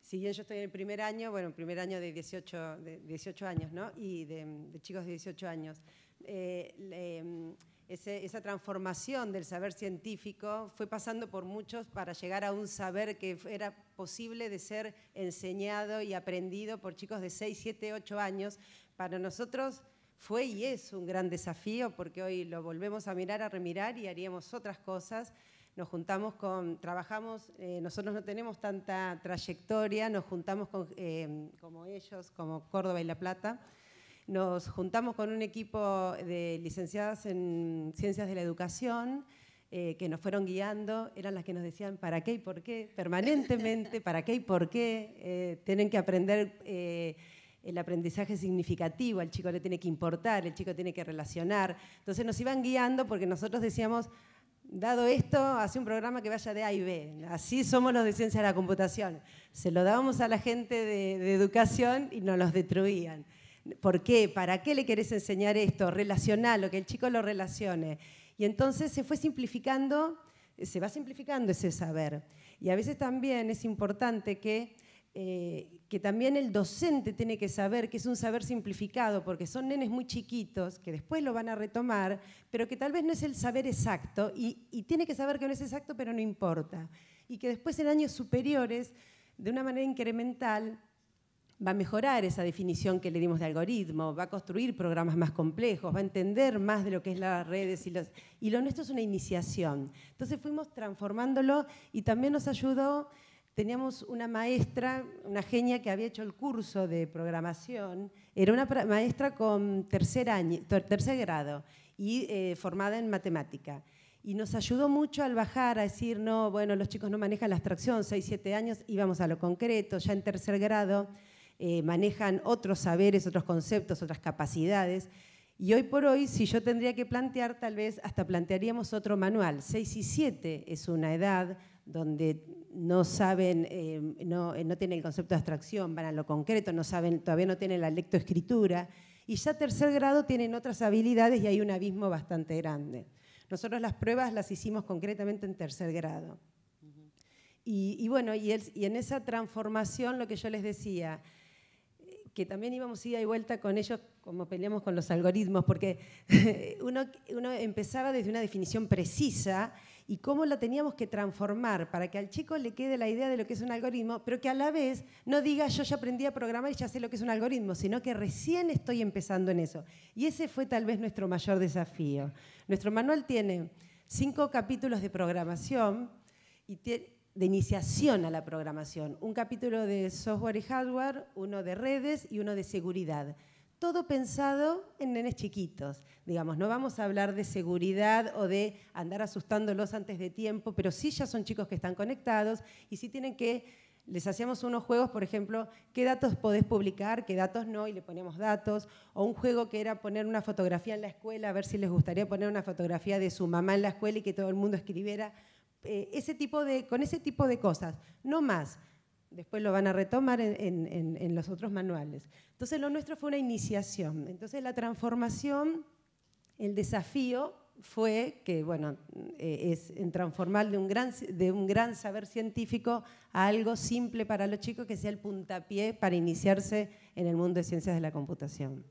si bien yo estoy en el primer año, bueno, primer año de 18, de 18 años, ¿no? Y de, chicos de 18 años. Eh, esa transformación del saber científico fue pasando por muchos para llegar a un saber que era posible de ser enseñado y aprendido por chicos de 6, 7, 8 años. Para nosotros fue y es un gran desafío porque hoy lo volvemos a mirar, a remirar y haríamos otras cosas nos juntamos con, trabajamos, eh, nosotros no tenemos tanta trayectoria, nos juntamos con, eh, como ellos, como Córdoba y La Plata, nos juntamos con un equipo de licenciadas en Ciencias de la Educación, eh, que nos fueron guiando, eran las que nos decían para qué y por qué, permanentemente, para qué y por qué, tienen que aprender el aprendizaje significativo, al chico le tiene que importar, el chico tiene que relacionar. Entonces nos iban guiando porque nosotros decíamos, dado esto, hace un programa que vaya de A y B. Así somos los de ciencia de la computación. Se lo dábamos a la gente de, educación y nos los destruían. ¿Por qué? ¿Para qué le querés enseñar esto? Relacionarlo, que el chico lo relacione. Y entonces se fue simplificando, se va simplificando ese saber. Y a veces también es importante que eh, que también el docente tiene que saber que es un saber simplificado, porque son nenes muy chiquitos, que después lo van a retomar, pero que tal vez no es el saber exacto, y tiene que saber que no es exacto, pero no importa. Y que después en años superiores, de una manera incremental, va a mejorar esa definición que le dimos de algoritmo, va a construir programas más complejos, va a entender más de lo que es las redes y, los, y lo nuestro es una iniciación. Entonces fuimos transformándolo y también nos ayudó teníamos una maestra, una genia que había hecho el curso de programación, era una maestra con tercer, año, tercer grado y eh, formada en matemática. Y nos ayudó mucho al bajar, a decir, no, bueno, los chicos no manejan la abstracción, 6, 7 años, íbamos a lo concreto, ya en tercer grado eh, manejan otros saberes, otros conceptos, otras capacidades. Y hoy por hoy, si yo tendría que plantear, tal vez hasta plantearíamos otro manual. 6 y 7 es una edad donde no saben, eh, no, eh, no, tienen el concepto de abstracción, van a lo concreto, no saben, todavía no tienen la lectoescritura, y ya tercer grado tienen otras habilidades y hay un abismo bastante grande. Nosotros las pruebas las hicimos concretamente en tercer grado. y, bueno, y, y, en esa transformación lo que yo les decía, que también íbamos ida y vuelta con ellos como peleamos con los algoritmos, porque uno, uno empezaba desde una definición precisa y cómo la teníamos que transformar para que al chico le quede la idea de lo que es un algoritmo, pero que a la vez no diga yo ya aprendí a programar y ya sé lo que es un algoritmo, sino que recién estoy empezando en eso. Y ese fue tal vez nuestro mayor desafío. Nuestro manual tiene cinco capítulos de programación y de iniciación a la programación, un capítulo de software y hardware, uno de redes y uno de seguridad todo pensado en nenes chiquitos. Digamos, no vamos a hablar de seguridad o de andar asustándolos antes de tiempo, pero sí ya son chicos que están conectados y sí tienen que, les hacíamos unos juegos, por ejemplo, qué datos podés publicar, qué datos no, y le ponemos datos, o un juego que era poner una fotografía en la escuela, a ver si les gustaría poner una fotografía de su mamá en la escuela y que todo el mundo escribiera. Eh, ese tipo de, con ese tipo de cosas, no más después lo van a retomar en, los otros manuales. Entonces lo nuestro fue una iniciación. Entonces la transformación, el desafío fue que, bueno, eh, es en transformar de un, gran, de un gran saber científico a algo simple para los chicos que sea el puntapié para iniciarse en el mundo de ciencias de la computación.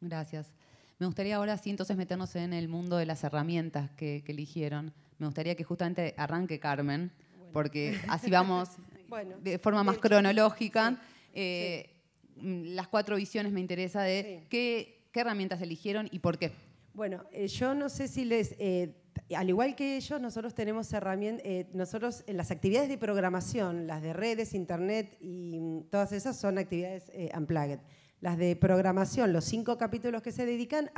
Gracias. Me gustaría ahora sí entonces meternos en el mundo de las herramientas que, eligieron. Me gustaría que justamente arranque Carmen, porque así vamos de forma más cronológica. Eh, mm, las cuatro visiones me interesa de qué, herramientas eligieron y por qué. Bueno, eh, yo no sé si les, eh, al igual que ellos, nosotros tenemos herramientas, nosotros en las actividades de programación, las de redes, internet y mm, todas esas son actividades unplugged. Las de programación, los cinco capítulos que se dedican,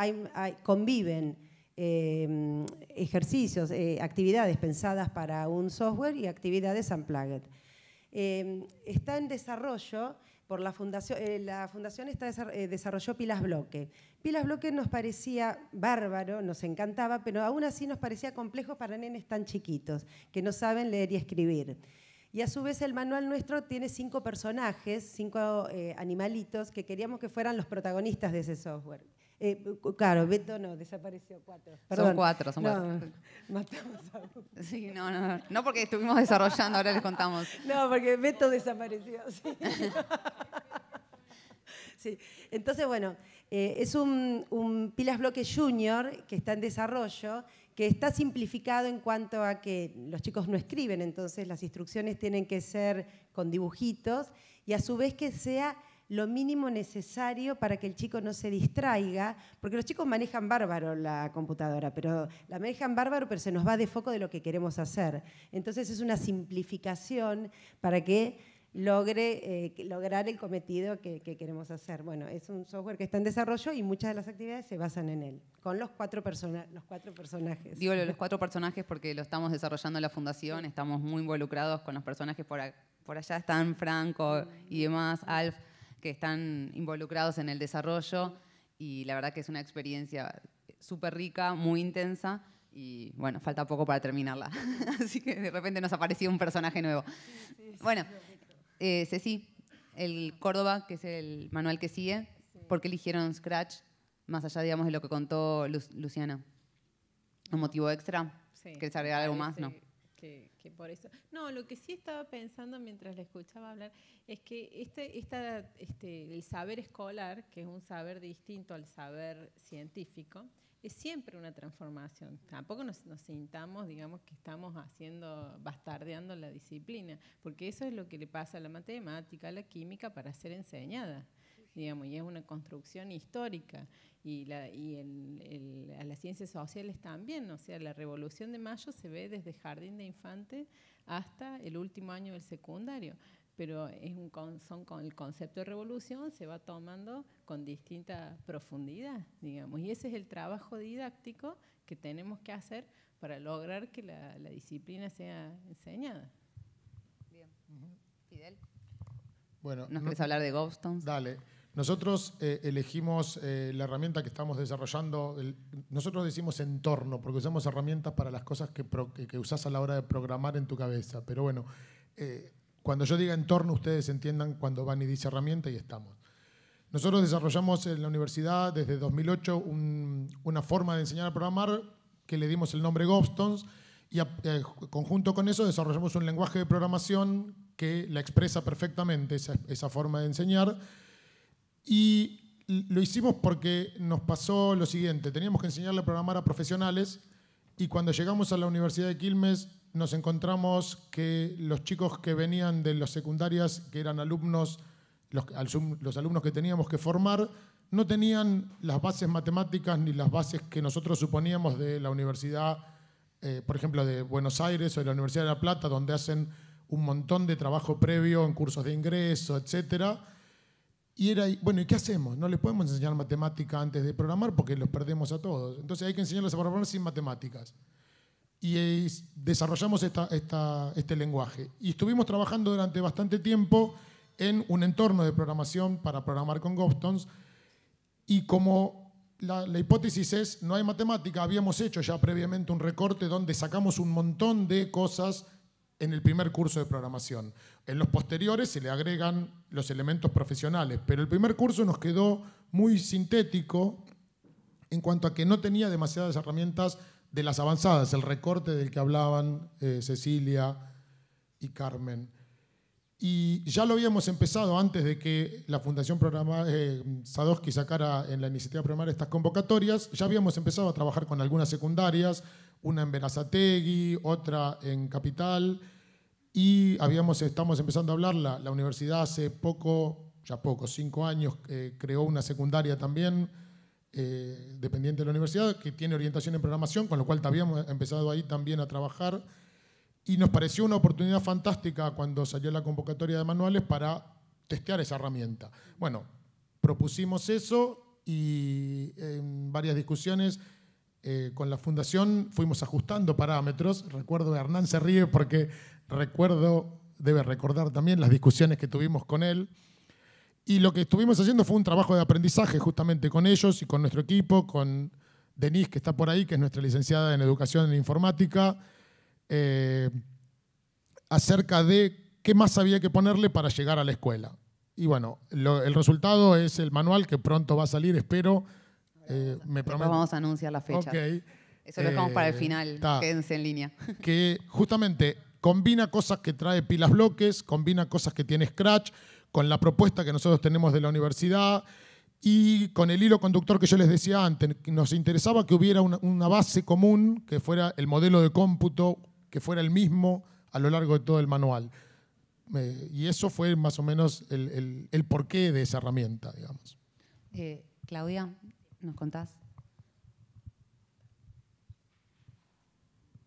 conviven ejercicios, actividades pensadas para un software y actividades unplugged. Em, está en desarrollo por la fundación, eh, la fundación está eh, desarrolló Pilas Bloque. Pilas Bloque nos parecía bárbaro, nos encantaba, pero aún así nos parecía complejo para nenes tan chiquitos que no saben leer y escribir. Y a su vez el manual nuestro tiene cinco personajes, cinco eh, animalitos que queríamos que fueran los protagonistas de ese software. Eh, claro, Beto no, desapareció cuatro. Son cuatro, son No, cuatro. matamos a uno. Sí, no, no, no porque estuvimos desarrollando, ahora les contamos. No, porque Beto desapareció. Sí. Sí. Entonces, bueno, eh, es un, un Pilas Bloque Junior que está en desarrollo, que está simplificado en cuanto a que los chicos no escriben, entonces las instrucciones tienen que ser con dibujitos y a su vez que sea lo mínimo necesario para que el chico no se distraiga, porque los chicos manejan bárbaro la computadora, pero la manejan bárbaro, pero se nos va de foco de lo que queremos hacer. Entonces es una simplificación para que logre eh, lograr el cometido que, que queremos hacer. Bueno, es un software que está en desarrollo y muchas de las actividades se basan en él, con los cuatro, persona- los cuatro personajes. Digo los cuatro personajes porque lo estamos desarrollando en la fundación, estamos muy involucrados con los personajes por, por allá están Franco y demás, Alf, que están involucrados en el desarrollo y la verdad que es una experiencia súper rica, muy intensa y bueno, falta poco para terminarla. Así que de repente nos apareció un personaje nuevo. Bueno, eh, Ceci, el Córdoba, que es el manual que sigue, ¿por qué eligieron Scratch? Más allá, digamos, de lo que contó Lu- Luciana. ¿Un motivo extra? Sí, ¿Querés agregar algo más? No. Que, que por eso. No, lo que sí estaba pensando mientras le escuchaba hablar es que este, esta, este, el saber escolar, que es un saber distinto al saber científico, es siempre una transformación. Tampoco nos, sintamos, digamos, que estamos haciendo, bastardeando la disciplina, porque eso es lo que le pasa a la matemática, a la química para ser enseñada digamos, y es una construcción histórica. Y, la, y el- a las ciencias sociales también, o sea, la revolución de mayo se ve desde jardín de infante hasta el último año del secundario. Pero es un, con- son con el concepto de revolución se va tomando con distinta profundidad, digamos. Y ese es el trabajo didáctico que tenemos que hacer para lograr que la, la disciplina sea enseñada. Fidel, Bueno, ¿nos no- querés hablar de Gobstones? Dale. Nosotros eh, elegimos eh, la herramienta que estamos desarrollando. el- nosotros decimos entorno, porque usamos herramientas para las cosas que, pro- que, que usás a la hora de programar en tu cabeza. Pero bueno, eh, cuando yo diga entorno, ustedes entiendan cuando van y dice herramienta y estamos. Nosotros desarrollamos en la universidad desde 2008 un- una forma de enseñar a programar que le dimos el nombre Gobstones y a- eh, conjunto con eso desarrollamos un lenguaje de programación que la expresa perfectamente esa, esa forma de enseñar y lo hicimos porque nos pasó lo siguiente, teníamos que enseñarle a programar a profesionales y cuando llegamos a la Universidad de Quilmes nos encontramos que los chicos que venían de las secundarias, que eran alumnos, los, alum- los alumnos que teníamos que formar, no tenían las bases matemáticas ni las bases que nosotros suponíamos de la Universidad, eh, por ejemplo, de Buenos Aires o de la Universidad de La Plata, donde hacen un montón de trabajo previo en cursos de ingreso, etcétera. Y era, bueno, ¿y qué hacemos? No les podemos enseñar matemática antes de programar porque los perdemos a todos. Entonces hay que enseñarles a programar sin matemáticas. Y eh, desarrollamos este lenguaje. Y estuvimos trabajando durante bastante tiempo en un entorno de programación para programar con Gobstones. Y como la, la hipótesis es, no hay matemática, habíamos hecho ya previamente un recorte donde sacamos un montón de cosas en el primer curso de programación. En los posteriores se le agregan los elementos profesionales, pero el primer curso nos quedó muy sintético en cuanto a que no tenía demasiadas herramientas de las avanzadas, el recorte del que hablaban eh, Cecilia y Carmen. Y ya lo habíamos empezado antes de que la Fundación Programa, eh, Sadowski sacara en la iniciativa primaria estas convocatorias. Ya habíamos empezado a trabajar con algunas secundarias, una en Berazategui, otra en Capital. Y habíamos, estamos empezando a hablar, la, la universidad hace poco, ya poco, cinco años, eh, creó una secundaria también, eh, dependiente de la universidad, que tiene orientación en programación, con lo cual habíamos empezado ahí también a trabajar. Y nos pareció una oportunidad fantástica cuando salió la convocatoria de manuales para testear esa herramienta. Bueno, propusimos eso y en varias discusiones eh, con la fundación fuimos ajustando parámetros. Recuerdo, Hernán se porque recuerdo, debe recordar también las discusiones que tuvimos con él. Y lo que estuvimos haciendo fue un trabajo de aprendizaje justamente con ellos y con nuestro equipo, con Denise, que está por ahí, que es nuestra licenciada en Educación en Informática, eh, acerca de qué más había que ponerle para llegar a la escuela. Y bueno, lo- el resultado es el manual que pronto va a salir, espero, Eh, me vamos a anunciar la fecha. Ok. Eso lo dejamos para el Eh, final. ta. Quédense en línea. que justamente combina cosas que trae pilas bloques, combina cosas que tiene Scratch, con la propuesta que nosotros tenemos de la universidad y con el hilo conductor que yo les decía antes. Nos interesaba que hubiera una, una base común, que fuera el modelo de cómputo, que fuera el mismo a lo largo de todo el manual. Eh, y eso fue más o menos el, el- el porqué de esa herramienta, digamos. Eh, Claudia, ¿nos contás?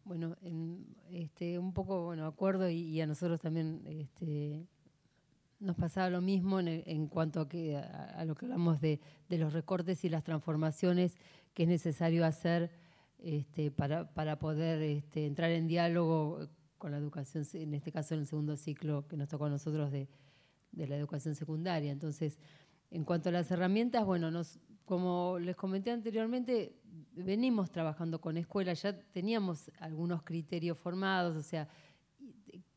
Bueno, en, este, un poco, bueno, acuerdo y, y a nosotros también este, nos pasaba lo mismo en, cuanto a, que, lo que hablamos de, los recortes y las transformaciones que es necesario hacer este, para, poder este, entrar en diálogo con la educación, en este caso en el segundo ciclo que nos tocó a nosotros de, la educación secundaria. Entonces, en cuanto a las herramientas, bueno, como les comenté anteriormente, venimos trabajando con escuelas, ya teníamos algunos criterios formados, o sea,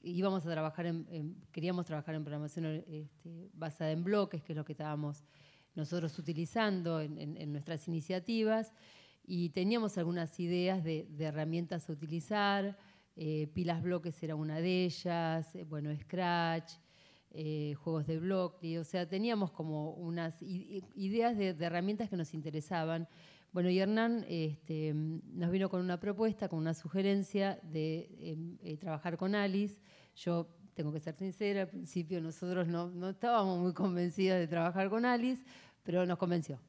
íbamos a trabajar en, queríamos trabajar en programación este, basada en bloques, que es lo que estábamos nosotros utilizando en, nuestras iniciativas, y teníamos algunas ideas de, herramientas a utilizar, eh, pilas bloques era una de ellas, eh, bueno, Scratch, eh, juegos de bloque, o sea, teníamos como unas ideas de, de herramientas que nos interesaban. Bueno, y Hernán este, nos vino con una propuesta, con una sugerencia de em, eh, trabajar con Alice. Yo tengo que ser sincera, al principio nosotros no, no estábamos muy convencidas de trabajar con Alice, pero nos convenció.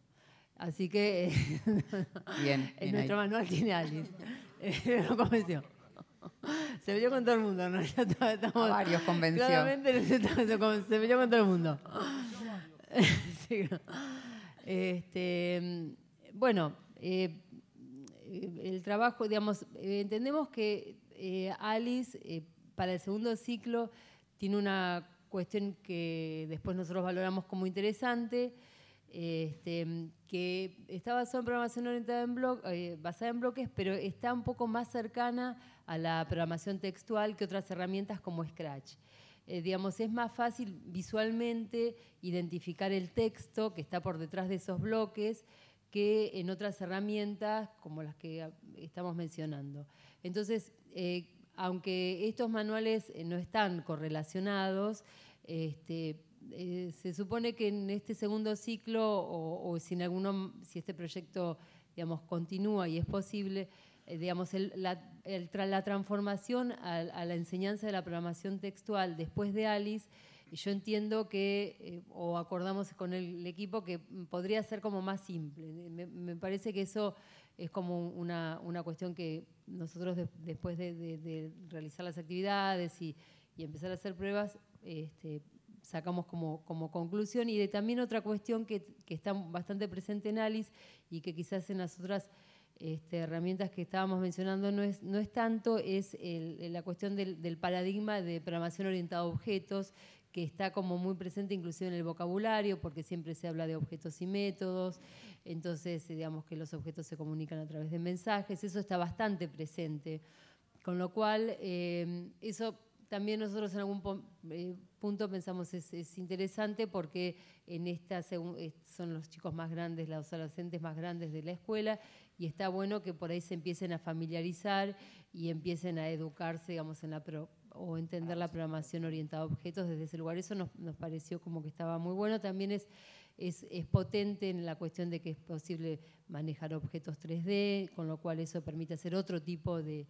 Así que Bien, en bien nuestro ahí. manual tiene Alice. Eh, nos convenció. Se vio con todo el mundo, ¿no? Ya estamos- A varios convenció. Claramente se, vio con todo el mundo. Sí. Este, bueno, eh, el trabajo, digamos, eh, entendemos que eh, Alice eh, para el segundo ciclo tiene una cuestión que después nosotros valoramos como interesante, este, que está basada en programación orientada en eh, basada en bloques, pero está un poco más cercana a la programación textual que otras herramientas como Scratch. Eh, digamos, es más fácil visualmente identificar el texto que está por detrás de esos bloques que en otras herramientas como las que estamos mencionando. Entonces, eh, aunque estos manuales eh, no están correlacionados, este, eh, se supone que en este segundo ciclo, o, si, este proyecto digamos, continúa y es posible, digamos, la transformación a, a la enseñanza de la programación textual después de Alice, yo entiendo que, eh, o acordamos con el, equipo, que podría ser como más simple. Me, parece que eso es como una, una cuestión que nosotros de- después de, realizar las actividades y, y empezar a hacer pruebas, este, sacamos como, como conclusión. Y de también otra cuestión que, que está bastante presente en Alice y que quizás en las otras este, herramientas que estábamos mencionando no es, no es tanto, es la cuestión del, del paradigma de programación orientada a objetos, que está como muy presente inclusive en el vocabulario, porque siempre se habla de objetos y métodos, entonces eh, digamos que los objetos se comunican a través de mensajes, eso está bastante presente, con lo cual eh, eso también nosotros en algún eh, punto pensamos es, es interesante porque en esta son los chicos más grandes, los adolescentes más grandes de la escuela y está bueno que por ahí se empiecen a familiarizar y empiecen a educarse, digamos, en la pro- o entender la programación orientada a objetos desde ese lugar. Eso nos, nos pareció como que estaba muy bueno. También es, es, es potente en la cuestión de que es posible manejar objetos 3D, con lo cual eso permite hacer otro tipo de,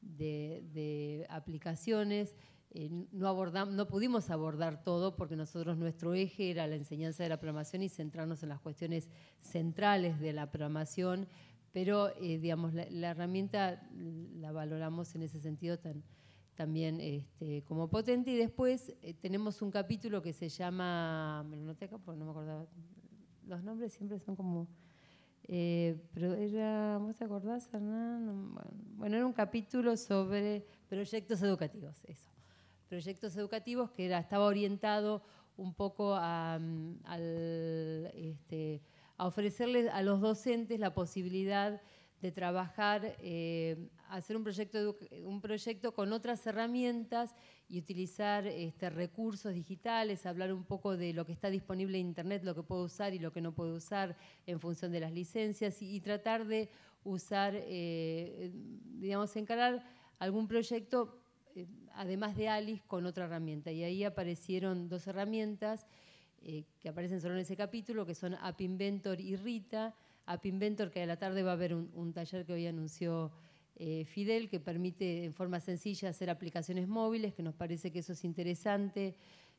de, de aplicaciones. Eh, no, abordam- no pudimos abordar todo porque nosotros nuestro eje era la enseñanza de la programación y centrarnos en las cuestiones centrales de la programación, pero eh, digamos, la, la herramienta la valoramos en ese sentido tan, también este, como potente. Y después eh, tenemos un capítulo que se llama, me lo noté acá porque no me acordaba, los nombres siempre son como... Eh, pero era, ¿vos te acordás, Hernán? No, Bueno, bueno, era un capítulo sobre proyectos educativos, eso. Proyectos educativos que era, estaba orientado un poco a, mm, al, este, a ofrecerles a los docentes la posibilidad de trabajar, eh, hacer un proyecto, un proyecto con otras herramientas y utilizar este, recursos digitales, hablar un poco de lo que está disponible en Internet, lo que puedo usar y lo que no puedo usar en función de las licencias y, tratar de usar, eh, digamos, encarar algún proyecto, eh, además de Alice, con otra herramienta. Y ahí aparecieron dos herramientas que aparecen solo en ese capítulo, que son App Inventor y Rita, App Inventor, que a la tarde va a haber un, taller que hoy anunció eh, Fidel, que permite en forma sencilla hacer aplicaciones móviles, que nos parece que eso es interesante,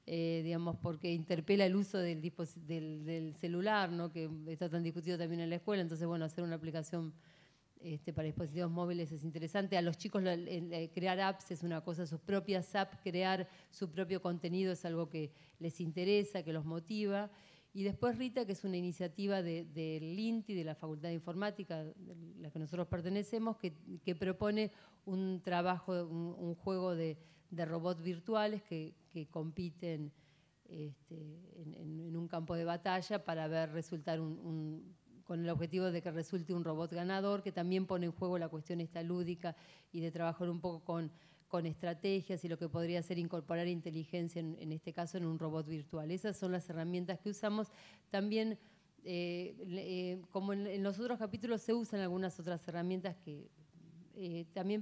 eh, digamos, porque interpela el uso del, del, celular, ¿no? que está tan discutido también en la escuela, entonces, bueno, hacer una aplicación este, para dispositivos móviles es interesante. A los chicos crear apps es una cosa, sus propias apps, crear su propio contenido es algo que les interesa, que los motiva. Y después Rita, que es una iniciativa del de INTI, de la Facultad de Informática, de la que nosotros pertenecemos, que, propone un trabajo, un, juego de, robots virtuales que, compiten este, en, un campo de batalla para ver resultar un, con el objetivo de que resulte un robot ganador, que también pone en juego la cuestión esta lúdica y de trabajar un poco con con estrategias y lo que podría ser incorporar inteligencia, en, este caso, en un robot virtual. Esas son las herramientas que usamos. También, eh, eh, como en, los otros capítulos, se usan algunas otras herramientas que eh, también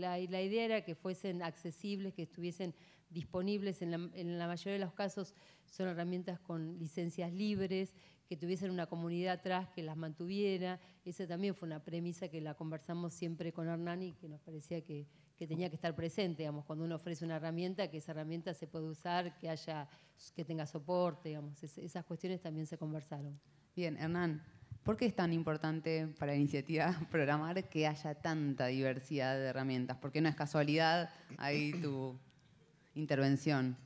la, idea era que fuesen accesibles, que estuviesen disponibles. En la, en la mayoría de los casos son herramientas con licencias libres, que tuviesen una comunidad atrás que las mantuviera. Esa también fue una premisa que la conversamos siempre con Hernán y que nos parecía que, que tenía que estar presente, digamos, cuando uno ofrece una herramienta, que esa herramienta se puede usar, que haya, que tenga soporte, digamos, esas cuestiones también se conversaron. Bien, Hernán, ¿por qué es tan importante para la iniciativa programar que haya tanta diversidad de herramientas? ¿Por qué no es casualidad ahí tu intervención?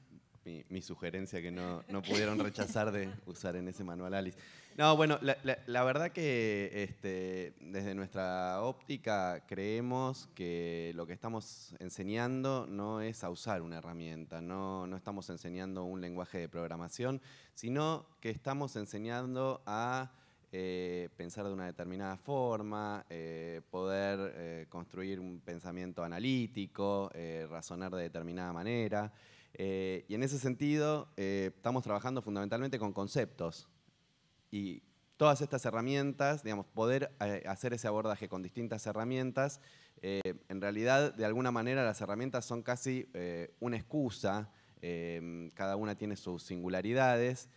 Mi, sugerencia que no, no pudieron rechazar de usar en ese manual Alice. No, bueno, la, verdad que este, desde nuestra óptica creemos que lo que estamos enseñando no es a usar una herramienta, no, estamos enseñando un lenguaje de programación, sino que estamos enseñando a eh, pensar de una determinada forma, eh, poder eh, construir un pensamiento analítico, razonar de determinada manera. y en ese sentido, estamos trabajando fundamentalmente con conceptos y todas estas herramientas, digamos, poder eh, hacer ese abordaje con distintas herramientas, eh, en realidad, de alguna manera, las herramientas son casi eh, una excusa, cada una tiene sus singularidades,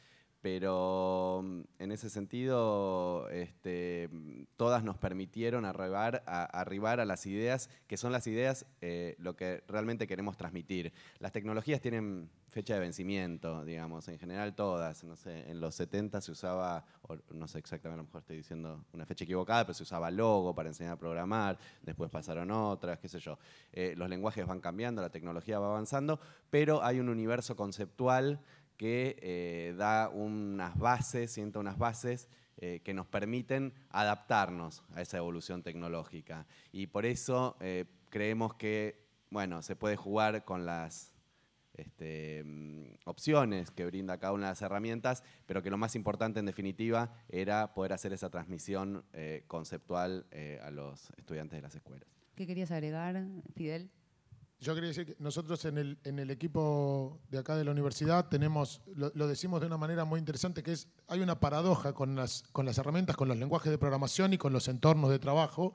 pero mm, en ese sentido este, todas nos permitieron arribar a, arribar a las ideas, que son las ideas eh, lo que realmente queremos transmitir. Las tecnologías tienen fecha de vencimiento, digamos, en general todas. No sé, en los 70 se usaba, no sé exactamente, a lo mejor estoy diciendo una fecha equivocada, pero se usaba Logo para enseñar a programar, después pasaron otras, qué sé yo. Eh, los lenguajes van cambiando, la tecnología va avanzando, pero hay un universo conceptual que eh, da unas bases, sienta unas bases eh, que nos permiten adaptarnos a esa evolución tecnológica. Y por eso eh, creemos que, bueno, se puede jugar con las este, mm, opciones que brinda cada una de las herramientas, pero que lo más importante en definitiva era poder hacer esa transmisión conceptual a los estudiantes de las escuelas. ¿Qué querías agregar, Fidel? Yo quería decir que nosotros en el, en el equipo de acá de la universidad tenemos, lo, decimos de una manera muy interesante, que es, hay una paradoja con las, con las herramientas, con los lenguajes de programación y con los entornos de trabajo,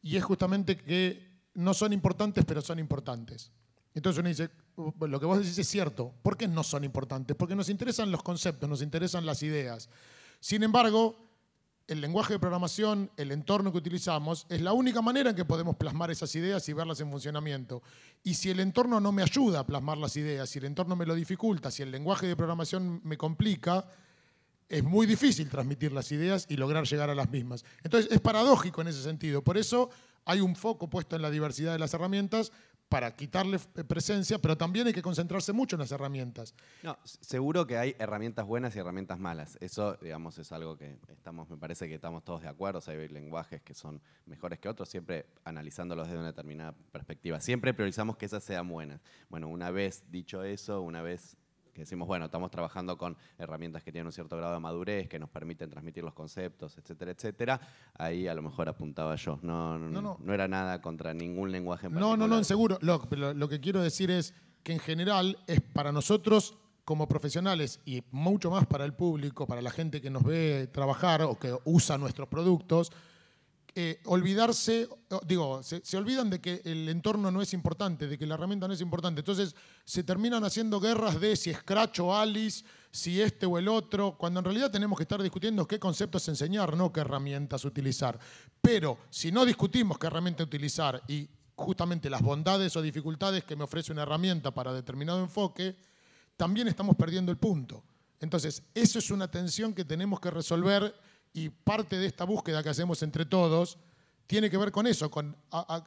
y es justamente que no son importantes, pero son importantes. Entonces uno dice, lo que vos decís es cierto, ¿por qué no son importantes? Porque nos interesan los conceptos, nos interesan las ideas. Sin embargo, el lenguaje de programación, el entorno que utilizamos, es la única manera en que podemos plasmar esas ideas y verlas en funcionamiento. Y si el entorno no me ayuda a plasmar las ideas, si el entorno me lo dificulta, si el lenguaje de programación me complica, es muy difícil transmitir las ideas y lograr llegar a las mismas. Entonces es paradójico en ese sentido. Por eso hay un foco puesto en la diversidad de las herramientas para quitarle presencia, pero también hay que concentrarse mucho en las herramientas. No, seguro que hay herramientas buenas y herramientas malas. Eso, digamos, es algo que estamos, me parece que estamos todos de acuerdo. hay lenguajes que son mejores que otros, siempre analizándolos desde una determinada perspectiva. Siempre priorizamos que esas sean buenas. Bueno, una vez dicho eso, una vez que decimos, bueno, estamos trabajando con herramientas que tienen un cierto grado de madurez, que nos permiten transmitir los conceptos, etcétera, etcétera, ahí a lo mejor apuntaba yo. No, no, No, no. no era nada contra ningún lenguaje en No, no, no, en seguro. Lo, pero lo que quiero decir es que en general es para nosotros como profesionales y mucho más para el público, para la gente que nos ve trabajar o que usa nuestros productos, eh, olvidarse, digo, se, se olvidan de que el entorno no es importante, de que la herramienta no es importante. Entonces se terminan haciendo guerras de si Scratch o Alice, si este o el otro, cuando en realidad tenemos que estar discutiendo qué conceptos enseñar, no qué herramientas utilizar. Pero si no discutimos qué herramienta utilizar y justamente las bondades o dificultades que me ofrece una herramienta para determinado enfoque, también estamos perdiendo el punto. Entonces, eso es una tensión que tenemos que resolver y parte de esta búsqueda que hacemos entre todos tiene que ver con eso, con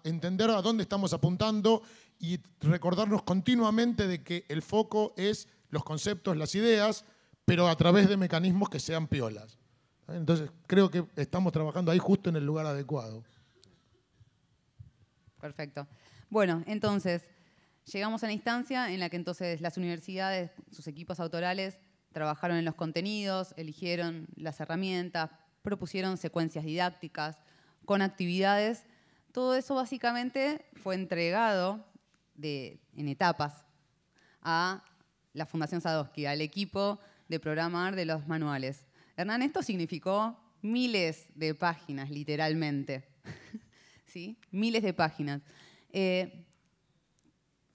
entender a dónde estamos apuntando y recordarnos continuamente de que el foco es los conceptos, las ideas, pero a través de mecanismos que sean piolas. Entonces, creo que estamos trabajando ahí justo en el lugar adecuado. Perfecto. Bueno, entonces, llegamos a la instancia en la que entonces las universidades, sus equipos autorales, trabajaron en los contenidos, eligieron las herramientas, propusieron secuencias didácticas con actividades. Todo eso básicamente fue entregado en etapas a la Fundación Sadowski, al equipo de programar de los manuales. Hernán, esto significó miles de páginas, literalmente. ¿Sí? Miles de páginas. Eh,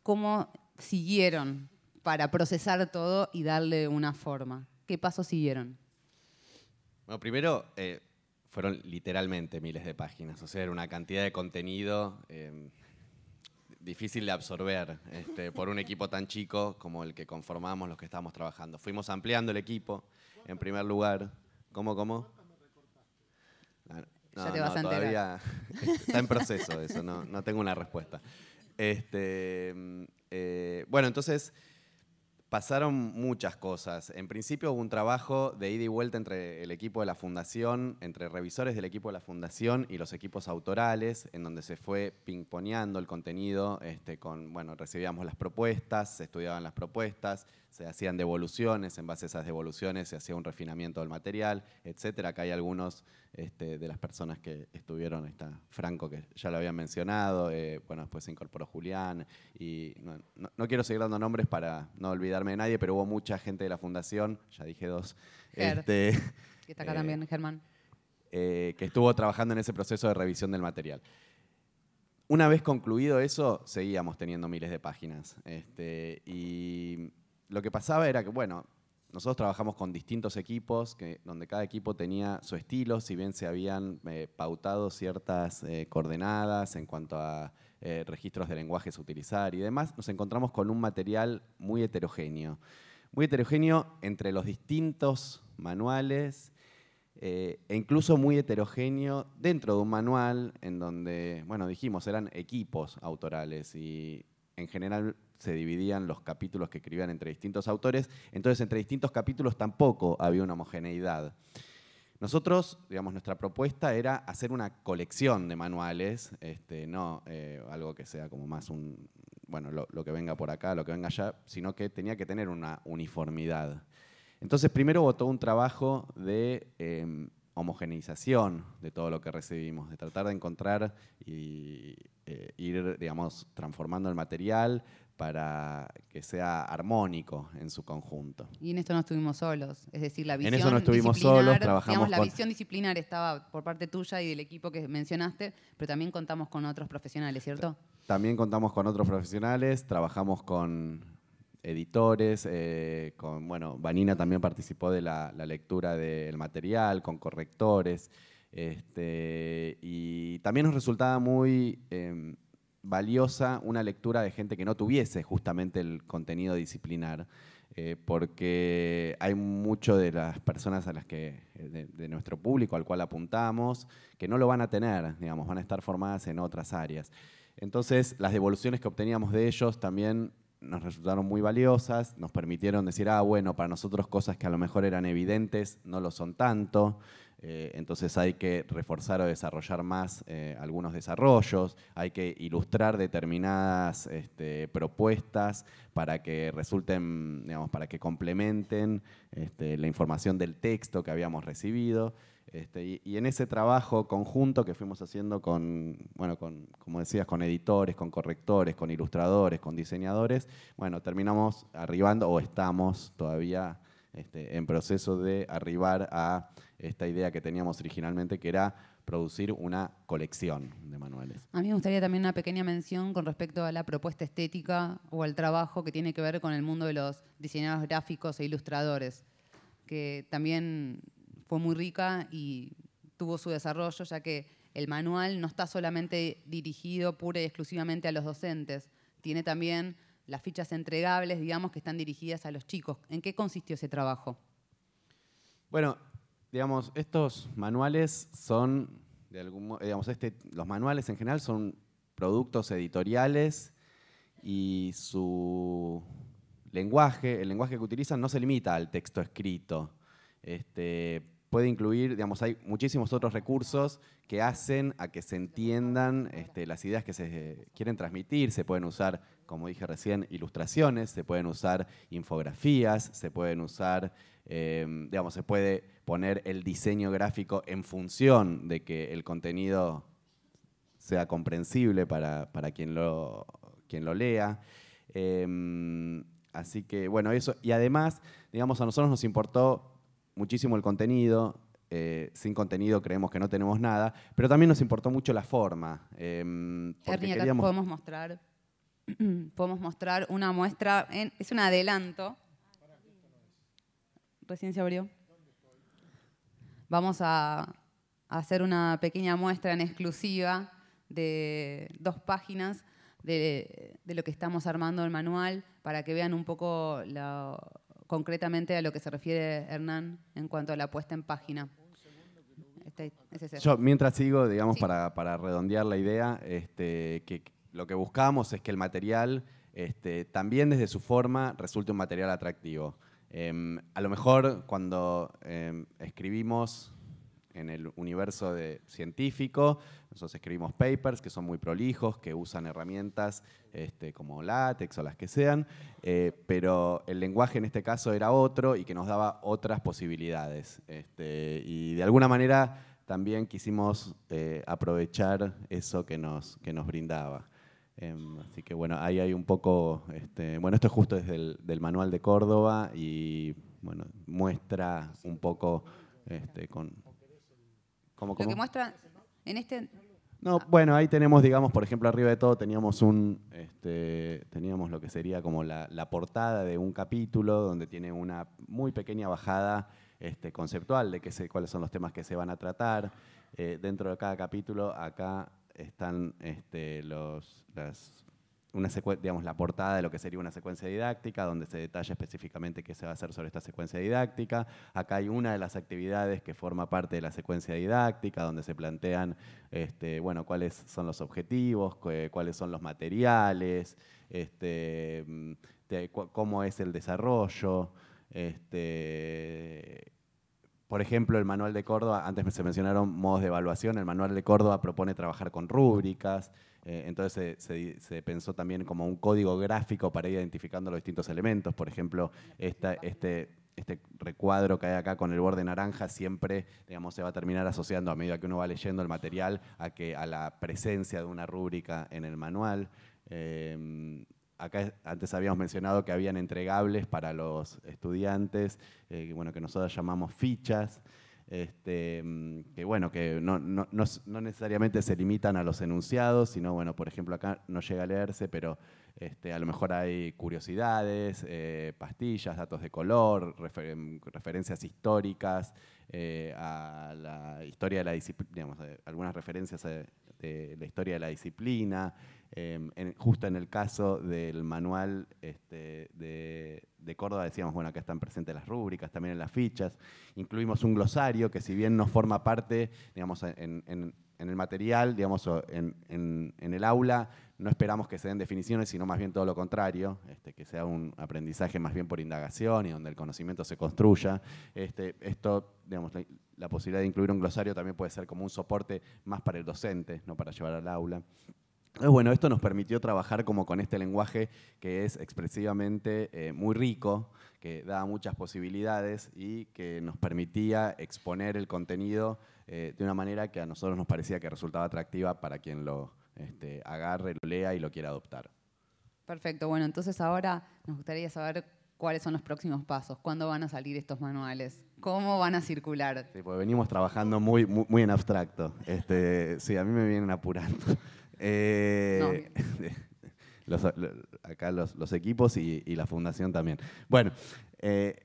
¿Cómo siguieron para procesar todo y darle una forma? ¿Qué pasos siguieron? Bueno, primero, eh, fueron literalmente miles de páginas, o sea, era una cantidad de contenido eh, difícil de absorber este, por un equipo tan chico como el que conformamos los que estábamos trabajando. Fuimos ampliando el equipo, en primer lugar. ¿Cómo, cómo? Ah, Ya te vas a enterar. todavía está en proceso eso, no, no tengo una respuesta. Este, mm, eh, bueno, entonces pasaron muchas cosas. En principio hubo un trabajo de ida y vuelta entre el equipo de la fundación, entre revisores del equipo de la fundación y los equipos autorales, en donde se fue pingponeando el contenido, este, con, bueno, recibíamos las propuestas, se estudiaban las propuestas, se hacían devoluciones, en base a esas devoluciones se hacía un refinamiento del material, etcétera. Acá hay algunos este, de las personas que estuvieron, está Franco, que ya lo habían mencionado, eh, bueno, después se incorporó Julián, y no, no- no quiero seguir dando nombres para no olvidarme de nadie, pero hubo mucha gente de la fundación, ya dije dos, Ger. este, Que está acá Eh, también, Germán. eh, que estuvo trabajando en ese proceso de revisión del material. Una vez concluido eso, seguíamos teniendo miles de páginas. Este, y lo que pasaba era que, bueno, nosotros trabajamos con distintos equipos, que, donde cada equipo tenía su estilo, si bien se habían eh, pautado ciertas eh, coordenadas en cuanto a eh, registros de lenguajes a utilizar y demás, nos encontramos con un material muy heterogéneo. Muy heterogéneo entre los distintos manuales e incluso muy heterogéneo dentro de un manual en donde, bueno, dijimos, eran equipos autorales y en general se dividían los capítulos que escribían entre distintos autores, entonces entre distintos capítulos tampoco había una homogeneidad. Nosotros, digamos, nuestra propuesta era hacer una colección de manuales, este, no eh, algo que sea como más un, bueno, lo, que venga por acá, lo que venga allá, sino que tenía que tener una uniformidad. Entonces, primero todo un trabajo de eh, homogeneización de todo lo que recibimos, de tratar de encontrar y eh, ir, digamos, transformando el material para que sea armónico en su conjunto. Y en esto no estuvimos solos. Es decir, la En visión eso no estuvimos disciplinar, solos, trabajamos digamos, la con- visión disciplinar estaba por parte tuya y del equipo que mencionaste, pero también contamos con otros profesionales, ¿cierto? También contamos con otros profesionales, trabajamos con editores, eh, bueno, Vanina también participó de la, lectura del material, con correctores, este, y también nos resultaba muy eh, valiosa una lectura de gente que no tuviese justamente el contenido disciplinar, eh, porque hay mucho de las personas a las que, eh, de, de nuestro público al cual apuntamos, que no lo van a tener, digamos, van a estar formadas en otras áreas. Entonces, las devoluciones que obteníamos de ellos también nos resultaron muy valiosas, nos permitieron decir, ah, bueno, para nosotros cosas que a lo mejor eran evidentes no lo son tanto. Eh, entonces hay que reforzar o desarrollar más eh, algunos desarrollos, hay que ilustrar determinadas este, propuestas para que resulten, digamos, para que complementen este, la información del texto que habíamos recibido. Este, y, en ese trabajo conjunto que fuimos haciendo con, bueno, con, como decías, con editores, con correctores, con ilustradores, con diseñadores, bueno, terminamos arribando o estamos todavía este, en proceso de arribar a esta idea que teníamos originalmente, que era producir una colección de manuales. A mí me gustaría también una pequeña mención con respecto a la propuesta estética o al trabajo que tiene que ver con el mundo de los diseñadores gráficos e ilustradores, que también fue muy rica y tuvo su desarrollo, ya que el manual no está solamente dirigido pura y exclusivamente a los docentes, tiene también las fichas entregables, digamos, que están dirigidas a los chicos. ¿En qué consistió ese trabajo? Bueno, digamos, estos manuales son, de algún, digamos, este, los manuales en general son productos editoriales y su lenguaje, el lenguaje que utilizan no se limita al texto escrito. Este, puede incluir, digamos, hay muchísimos otros recursos que hacen a que se entiendan este, las ideas que se quieren transmitir. Se pueden usar, como dije recién, ilustraciones, se pueden usar infografías, se pueden usar, eh, digamos, se puede poner el diseño gráfico en función de que el contenido sea comprensible para, quien, lo, quien lo lea. Em, así que, bueno, eso. Y además, digamos, a nosotros nos importó muchísimo el contenido, eh, sin contenido creemos que no tenemos nada, pero también nos importó mucho la forma. Eh, podemos mostrar, podemos mostrar una muestra, es un adelanto. Recién se abrió. Vamos a, hacer una pequeña muestra en exclusiva de dos páginas de, de, lo que estamos armando el manual para que vean un poco la, concretamente a lo que se refiere Hernán en cuanto a la puesta en página. Este, Yo, mientras sigo, digamos, para, redondear la idea, este, que lo que buscamos es que el material, este, también desde su forma, resulte un material atractivo. Em, a lo mejor cuando em, escribimos en el universo de científico. Nosotros escribimos papers que son muy prolijos, que usan herramientas este, como látex o las que sean, eh, pero el lenguaje en este caso era otro y que nos daba otras posibilidades. Este, y de alguna manera también quisimos eh, aprovechar eso que nos, que nos brindaba. Em, así que bueno, ahí hay un poco, este, bueno, esto es justo desde el manual de Córdoba y bueno, muestra un poco lo que muestra en este... No, bueno, ahí tenemos, digamos, por ejemplo, arriba de todo teníamos un, este, teníamos lo que sería como la, portada de un capítulo donde tiene una muy pequeña bajada este, conceptual de qué cuáles son los temas que se van a tratar. Eh, dentro de cada capítulo, acá están este, los, las una digamos, la portada de lo que sería una secuencia didáctica, donde se detalla específicamente qué se va a hacer sobre esta secuencia didáctica. Acá hay una de las actividades que forma parte de la secuencia didáctica, donde se plantean este, bueno, cuáles son los objetivos, cuáles son los materiales, este, cómo es el desarrollo. Este, por ejemplo, el manual de Córdoba, antes se mencionaron modos de evaluación, el manual de Córdoba propone trabajar con rúbricas, eh, entonces se, pensó también como un código gráfico para ir identificando los distintos elementos. Por ejemplo, este, este recuadro que hay acá con el borde naranja siempre digamos, se va a terminar asociando a medida que uno va leyendo el material a, que, a la presencia de una rúbrica en el manual. Eh, acá antes habíamos mencionado que habían entregables para los estudiantes, eh, bueno, que nosotros llamamos fichas. Este, mm, que bueno, que no, necesariamente se limitan a los enunciados, sino, bueno, por ejemplo, acá no llega a leerse, pero este, a lo mejor hay curiosidades, eh, pastillas, datos de color, referencias históricas eh, a la historia de la disciplina, eh, algunas referencias de la historia de la disciplina, Em, justo en el caso del manual este, de, Córdoba decíamos, bueno, acá están presentes las rúbricas, también en las fichas. Incluimos un glosario que si bien no forma parte, digamos, en, el material, digamos, en, el aula, no esperamos que se den definiciones, sino más bien todo lo contrario, este, que sea un aprendizaje más bien por indagación y donde el conocimiento se construya. Este, esto, digamos, la, posibilidad de incluir un glosario también puede ser como un soporte más para el docente, no para llevar al aula. Bueno, esto nos permitió trabajar como con este lenguaje que es expresivamente eh, muy rico, que da muchas posibilidades y que nos permitía exponer el contenido eh, de una manera que a nosotros nos parecía que resultaba atractiva para quien lo este, agarre, lo lea y lo quiera adoptar. Perfecto, bueno, entonces ahora nos gustaría saber cuáles son los próximos pasos, cuándo van a salir estos manuales, cómo van a circular. Sí, pues venimos trabajando muy, muy, en abstracto. Este, sí, a mí me vienen apurando. Eh, acá los, equipos y, la fundación también. Bueno, eh,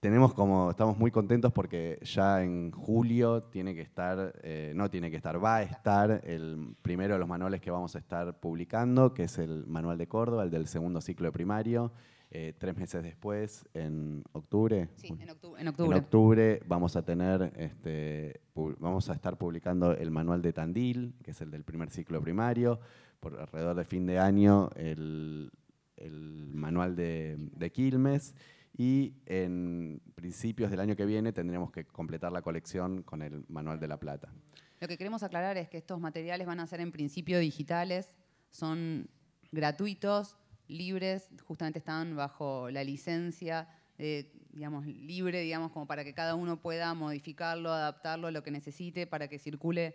tenemos como, estamos muy contentos porque ya en julio tiene que estar, eh, no tiene que estar, va a estar el primero de los manuales que vamos a estar publicando, que es el manual de Córdoba, el del segundo ciclo de primario. Eh, tres meses después, en octubre. Sí, en, octubre. En octubre vamos a tener, este, vamos a estar publicando el manual de Tandil, que es el del primer ciclo primario por alrededor de fin de año el, manual de, Quilmes y en principios del año que viene tendremos que completar la colección con el manual de La Plata. Lo que queremos aclarar es que estos materiales van a ser en principio digitales, son gratuitos, libres, justamente están bajo la licencia digamos, libre, digamos, como para que cada uno pueda modificarlo, adaptarlo a lo que necesite para que circule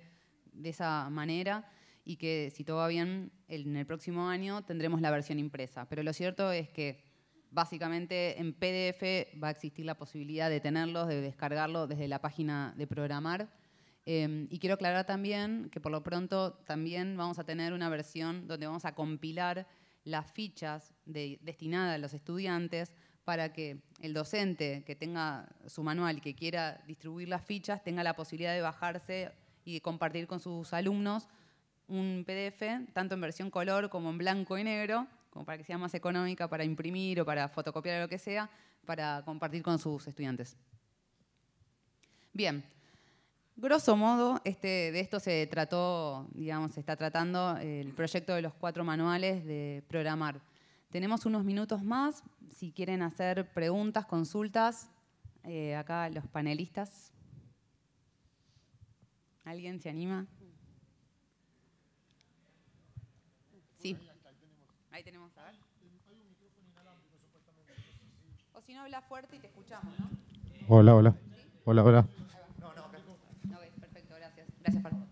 de esa manera y que si todo va bien, en el próximo año tendremos la versión impresa. Pero lo cierto es que básicamente en PDF va a existir la posibilidad de tenerlos, de descargarlo desde la página de programar. Em, y quiero aclarar también que por lo pronto también vamos a tener una versión donde vamos a compilar las fichas destinadas a los estudiantes para que el docente que tenga su manual y que quiera distribuir las fichas tenga la posibilidad de bajarse y de compartir con sus alumnos un PDF, tanto en versión color como en blanco y negro, como para que sea más económica para imprimir o para fotocopiar o lo que sea, para compartir con sus estudiantes. Bien, grosso modo, este, de esto se trató, digamos, se está tratando el proyecto de los cuatro manuales de programar. Tenemos unos minutos más, si quieren hacer preguntas, consultas, eh, acá los panelistas. ¿Alguien se anima? Sí. Ahí tenemos. O si no, habla fuerte y te escuchamos, ¿no? Hola, hola. Hola, hola. Gracias, Pablo.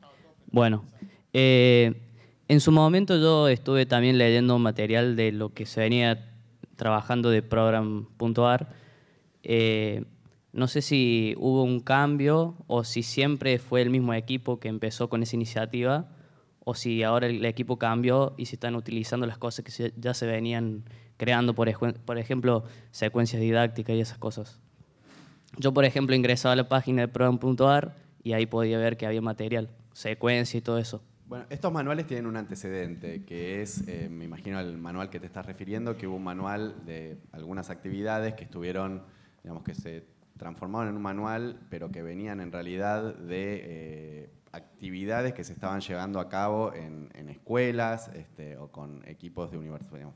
Bueno, eh, en su momento yo estuve también leyendo material de lo que se venía trabajando de program.ar. Eh, no sé si hubo un cambio o si siempre fue el mismo equipo que empezó con esa iniciativa o si ahora el equipo cambió y se están utilizando las cosas que ya se venían creando, por, por ejemplo, secuencias didácticas y esas cosas. Yo, por ejemplo, ingresaba a la página de program.ar y ahí podía ver que había material, secuencia y todo eso. Bueno, estos manuales tienen un antecedente, que es, eh, me imagino, el manual que te estás refiriendo, que hubo un manual de algunas actividades que estuvieron, digamos, que se transformaron en un manual, pero que venían en realidad de eh, actividades que se estaban llevando a cabo en, escuelas este, o con equipos de universidades,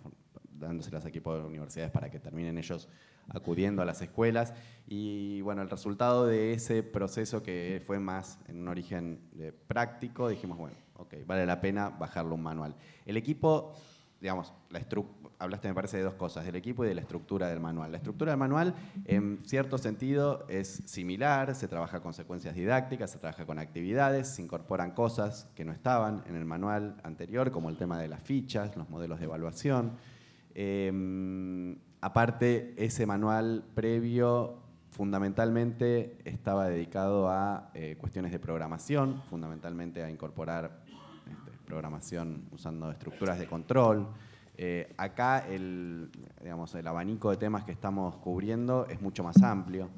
dándoselas a equipos de universidades para que terminen ellos acudiendo a las escuelas. Y bueno, el resultado de ese proceso que fue más en un origen práctico, dijimos, bueno, ok, vale la pena bajarlo un manual. El equipo, digamos, la hablaste me parece de dos cosas, del equipo y de la estructura del manual. La estructura del manual en cierto sentido es similar, se trabaja con secuencias didácticas, se trabaja con actividades, se incorporan cosas que no estaban en el manual anterior, como el tema de las fichas, los modelos de evaluación. Em, aparte, ese manual previo fundamentalmente estaba dedicado a eh, cuestiones de programación, fundamentalmente a incorporar este, programación usando estructuras de control, eh, acá el, digamos, el abanico de temas que estamos cubriendo es mucho más amplio.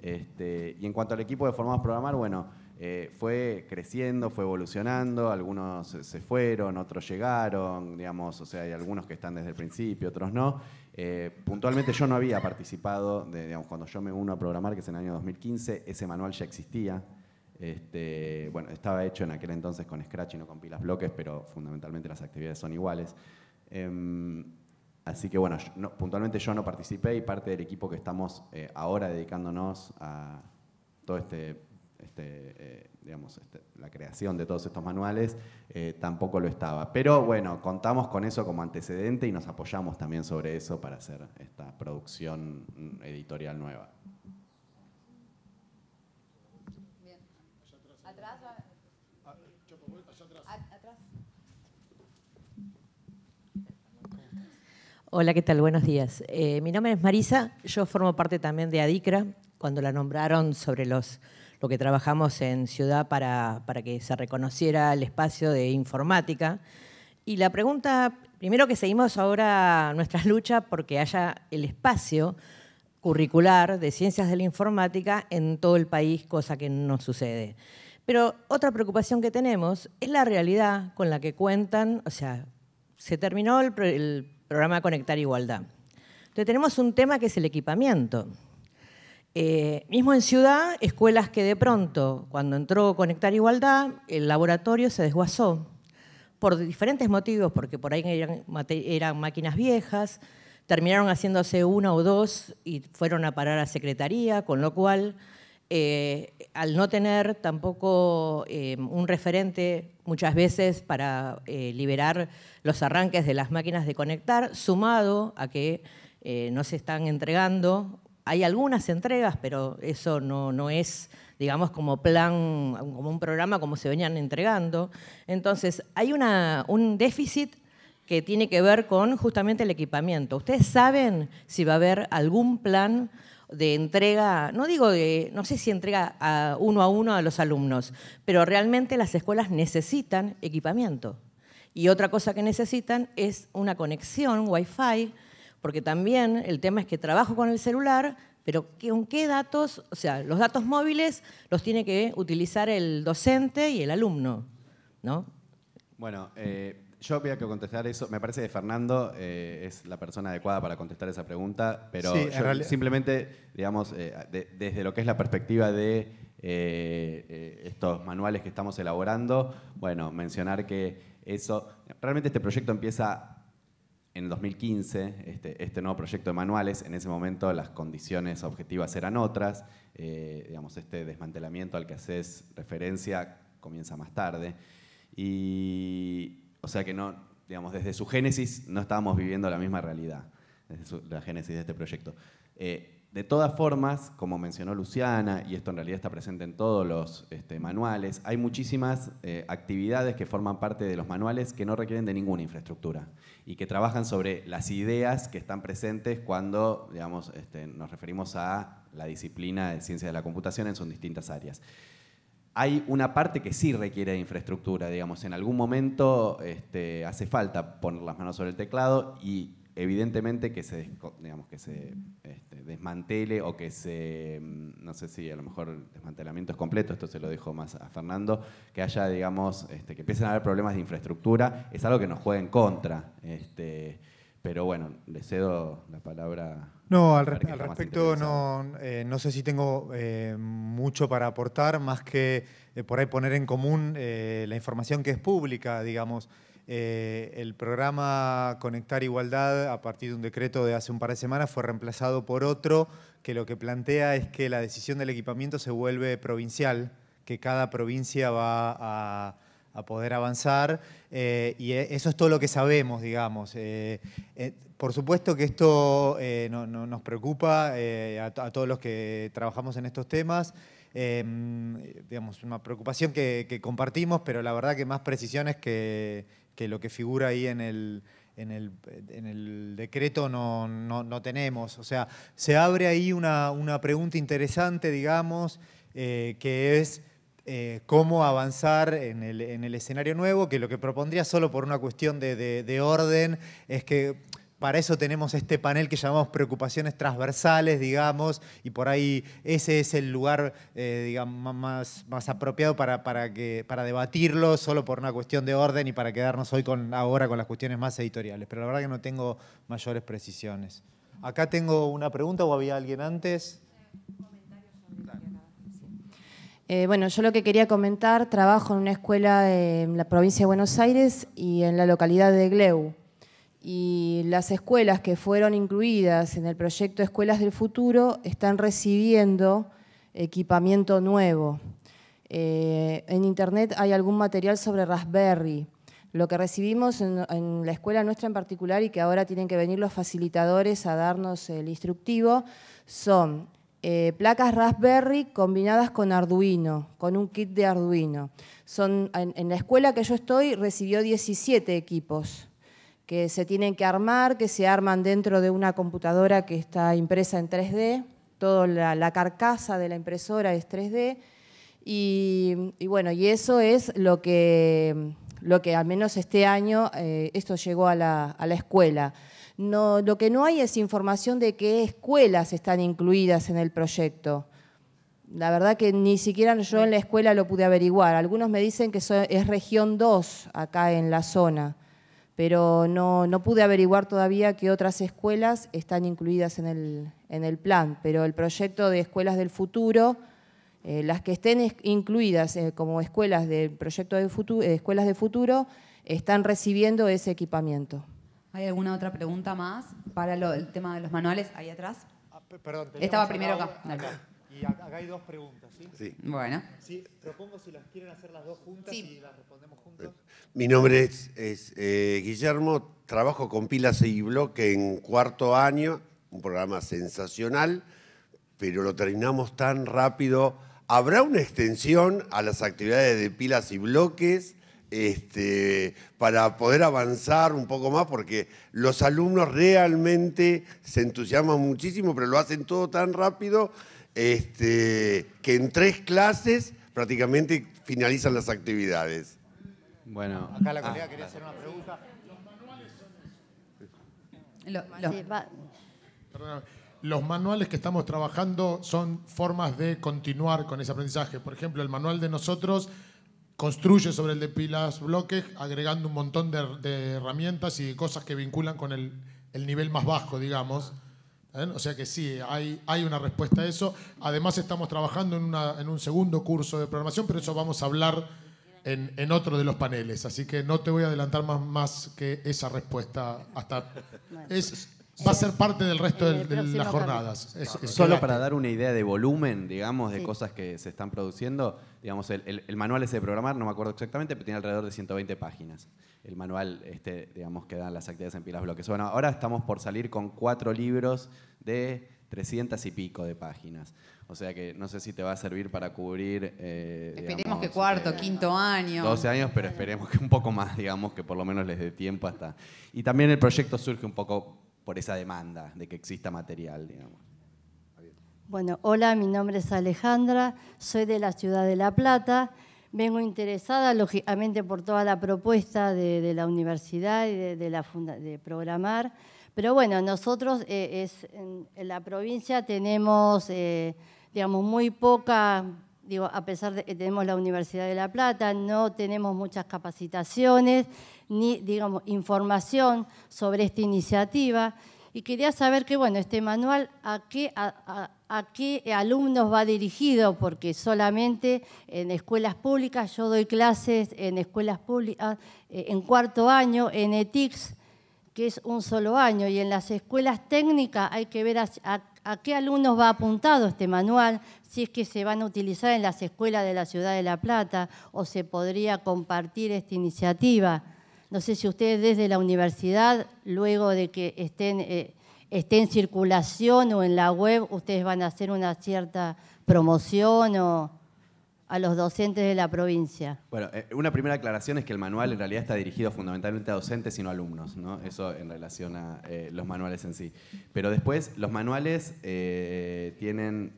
Este, y en cuanto al equipo de formados programar, bueno, eh, fue creciendo, fue evolucionando, algunos se fueron, otros llegaron, digamos, o sea, hay algunos que están desde el principio, otros no. Eh, puntualmente yo no había participado, cuando yo me uno a programar, que es en el año 2015, ese manual ya existía. Este, bueno, estaba hecho en aquel entonces con Scratch y no con pilas bloques, pero fundamentalmente las actividades son iguales. Em, así que bueno, puntualmente yo no participé y parte del equipo que estamos eh, ahora dedicándonos a todo este, este eh, digamos, este, la creación de todos estos manuales, eh, tampoco lo estaba. Pero bueno, contamos con eso como antecedente y nos apoyamos también sobre eso para hacer esta producción mm, editorial nueva. Hola, ¿qué tal? Buenos días. Eh, mi nombre es Marisa, yo formo parte también de ADICRA, cuando la nombraron sobre los, lo que trabajamos en Ciudad para, para que se reconociera el espacio de informática. Y la pregunta, primero que seguimos ahora nuestras luchas porque haya el espacio curricular de ciencias de la informática en todo el país, cosa que no sucede. Pero otra preocupación que tenemos es la realidad con la que cuentan, o sea, se terminó el, el programa Conectar Igualdad. Entonces tenemos un tema que es el equipamiento. Eh, mismo en ciudad, escuelas que de pronto, cuando entró Conectar Igualdad, el laboratorio se desguazó por diferentes motivos, porque por ahí eran, máquinas viejas, terminaron haciéndose una o dos y fueron a parar a secretaría, con lo cual eh, al no tener tampoco eh, un referente muchas veces para liberar los arranques de las máquinas de conectar, sumado a que no se están entregando, hay algunas entregas, pero eso no, no es digamos, como plan, como un programa como se venían entregando. Entonces, hay una, un déficit que tiene que ver con justamente el equipamiento. ¿Ustedes saben si va a haber algún plan de entrega, no digo de, no sé si entrega a uno a uno a los alumnos, pero realmente las escuelas necesitan equipamiento. Y otra cosa que necesitan es una conexión Wi-Fi, porque también el tema es que trabajo con el celular, pero ¿con qué datos? O sea, los datos móviles los tiene que utilizar el docente y el alumno, ¿no? Bueno, eh, yo voy a contestar eso. Me parece que Fernando eh, es la persona adecuada para contestar esa pregunta, pero simplemente, digamos, eh, desde lo que es la perspectiva de eh, estos manuales que estamos elaborando, bueno, mencionar que eso, realmente este proyecto empieza en 2015, este, este nuevo proyecto de manuales, en ese momento las condiciones objetivas eran otras, digamos, este desmantelamiento al que haces referencia comienza más tarde. Y o sea que no, digamos, desde su génesis no estábamos viviendo la misma realidad, desde la génesis de este proyecto. Eh, de todas formas, como mencionó Luciana, y esto en realidad está presente en todos los este, manuales, hay muchísimas eh, actividades que forman parte de los manuales que no requieren de ninguna infraestructura y que trabajan sobre las ideas que están presentes cuando digamos, este, nos referimos a la disciplina de ciencia de la computación en sus distintas áreas. Hay una parte que sí requiere de infraestructura, digamos, en algún momento este, hace falta poner las manos sobre el teclado y evidentemente que se, digamos, que se este, desmantele o que se, mm, no sé si a lo mejor el desmantelamiento es completo, esto se lo dejo más a Fernando, que haya, digamos, este, que empiecen a haber problemas de infraestructura, es algo que nos juega en contra. Este, pero bueno, le cedo la palabra. No, al, respecto no, eh, no sé si tengo eh, mucho para aportar, más que eh, por ahí poner en común la información que es pública, digamos. El programa Conectar Igualdad, a partir de un decreto de hace un par de semanas, fue reemplazado por otro que lo que plantea es que la decisión del equipamiento se vuelve provincial, que cada provincia va a poder avanzar eh, y e, eso es todo lo que sabemos, digamos. Eh, eh, por supuesto que esto nos preocupa a, todos los que trabajamos en estos temas. digamos, una preocupación que, compartimos, pero la verdad que más precisiones que, que lo que figura ahí en el, en el, en el decreto no, no, tenemos. O sea, se abre ahí una, una pregunta interesante, digamos, que es eh, cómo avanzar en el, escenario nuevo, que lo que propondría solo por una cuestión de, orden es que para eso tenemos este panel que llamamos preocupaciones transversales, digamos, y por ahí ese es el lugar eh, digamos, más, apropiado para debatirlo, solo por una cuestión de orden y para quedarnos hoy con, ahora con las cuestiones más editoriales. Pero la verdad que no tengo mayores precisiones. Acá tengo una pregunta o había alguien antes. Eh, bueno, yo lo que quería comentar, trabajo en una escuela en la provincia de Buenos Aires y en la localidad de Gleu. Y las escuelas que fueron incluidas en el proyecto Escuelas del Futuro están recibiendo equipamiento nuevo. Eh, en internet hay algún material sobre Raspberry. Lo que recibimos en, la escuela nuestra en particular y que ahora tienen que venir los facilitadores a darnos el instructivo son eh, placas Raspberry combinadas con Arduino, con un kit de Arduino. Son, en, la escuela que yo estoy recibió 17 equipos que se tienen que armar, que se arman dentro de una computadora que está impresa en 3D, toda la, carcasa de la impresora es 3D, y, bueno, y eso es lo que, lo que al menos este año eh, esto llegó a la, a la escuela. No, lo que no hay es información de qué escuelas están incluidas en el proyecto. La verdad que ni siquiera yo en la escuela lo pude averiguar. Algunos me dicen que es región 2 acá en la zona, pero no, pude averiguar todavía qué otras escuelas están incluidas en el, plan. Pero el proyecto de escuelas del futuro, eh, las que estén incluidas eh, como escuelas del proyecto de futuro, eh, escuelas de futuro, están recibiendo ese equipamiento. ¿Hay alguna otra pregunta más para el tema de los manuales ahí atrás? Ah, perdón, Estaba primero acá. Y acá hay dos preguntas, ¿sí? Sí. Bueno. Sí, propongo si las quieren hacer las dos juntas y las respondemos juntos. Mi nombre es, eh, Guillermo, trabajo con pilas y bloque en cuarto año, un programa sensacional, pero lo terminamos tan rápido. ¿Habrá una extensión a las actividades de pilas y bloques? este, para poder avanzar un poco más, porque los alumnos realmente se entusiasman muchísimo, pero lo hacen todo tan rápido este, que en tres clases prácticamente finalizan las actividades. Bueno, acá la colega ah, quería hacer una pregunta. los manuales que estamos trabajando son formas de continuar con ese aprendizaje. Por ejemplo, el manual de nosotros construye sobre el de pilas bloques, agregando un montón de, herramientas y cosas que vinculan con el, nivel más bajo, digamos. O sea que sí, hay, hay una respuesta a eso. Además estamos trabajando en, en un segundo curso de programación, pero eso vamos a hablar en, en, otro de los paneles. Así que no te voy a adelantar más, más que esa respuesta hasta... Es, va a ser parte del resto de, las jornadas. Solo para dar una idea de volumen, digamos, de cosas que se están produciendo, digamos, el, manual ese de programar, no me acuerdo exactamente, pero tiene alrededor de 120 páginas. El manual, este, digamos, que dan las actividades en pilas bloques. Bueno, ahora estamos por salir con cuatro libros de 300 y pico de páginas. O sea que no sé si te va a servir para cubrir... Eh, esperemos que cuarto, eh, quinto año. 12 años, pero esperemos que un poco más, digamos, que por lo menos les dé tiempo hasta... Y también el proyecto surge un poco por esa demanda de que exista material, digamos. Bueno, hola, mi nombre es Alejandra, soy de la ciudad de La Plata. Vengo interesada, lógicamente, por toda la propuesta de, la universidad y de, la de programar. Pero bueno, nosotros eh, es, en, la provincia tenemos, eh, digamos, muy poca, digo, a pesar de que tenemos la Universidad de La Plata, no tenemos muchas capacitaciones ni, digamos, información sobre esta iniciativa. Y quería saber que, bueno, este manual, ¿a qué, a, qué alumnos va dirigido? Porque solamente en escuelas públicas, yo doy clases en escuelas públicas, eh, en cuarto año, en ETICS, que es un solo año, y en las escuelas técnicas hay que ver a, a qué alumnos va apuntado este manual, si es que se van a utilizar en las escuelas de la Ciudad de La Plata o se podría compartir esta iniciativa. No sé si ustedes desde la universidad, luego de que estén, eh, esté en circulación o en la web, ustedes van a hacer una cierta promoción o a los docentes de la provincia. Bueno, eh, una primera aclaración es que el manual en realidad está dirigido fundamentalmente a docentes y no a alumnos, ¿no? Eso en relación a eh, los manuales en sí. Pero después los manuales tienen,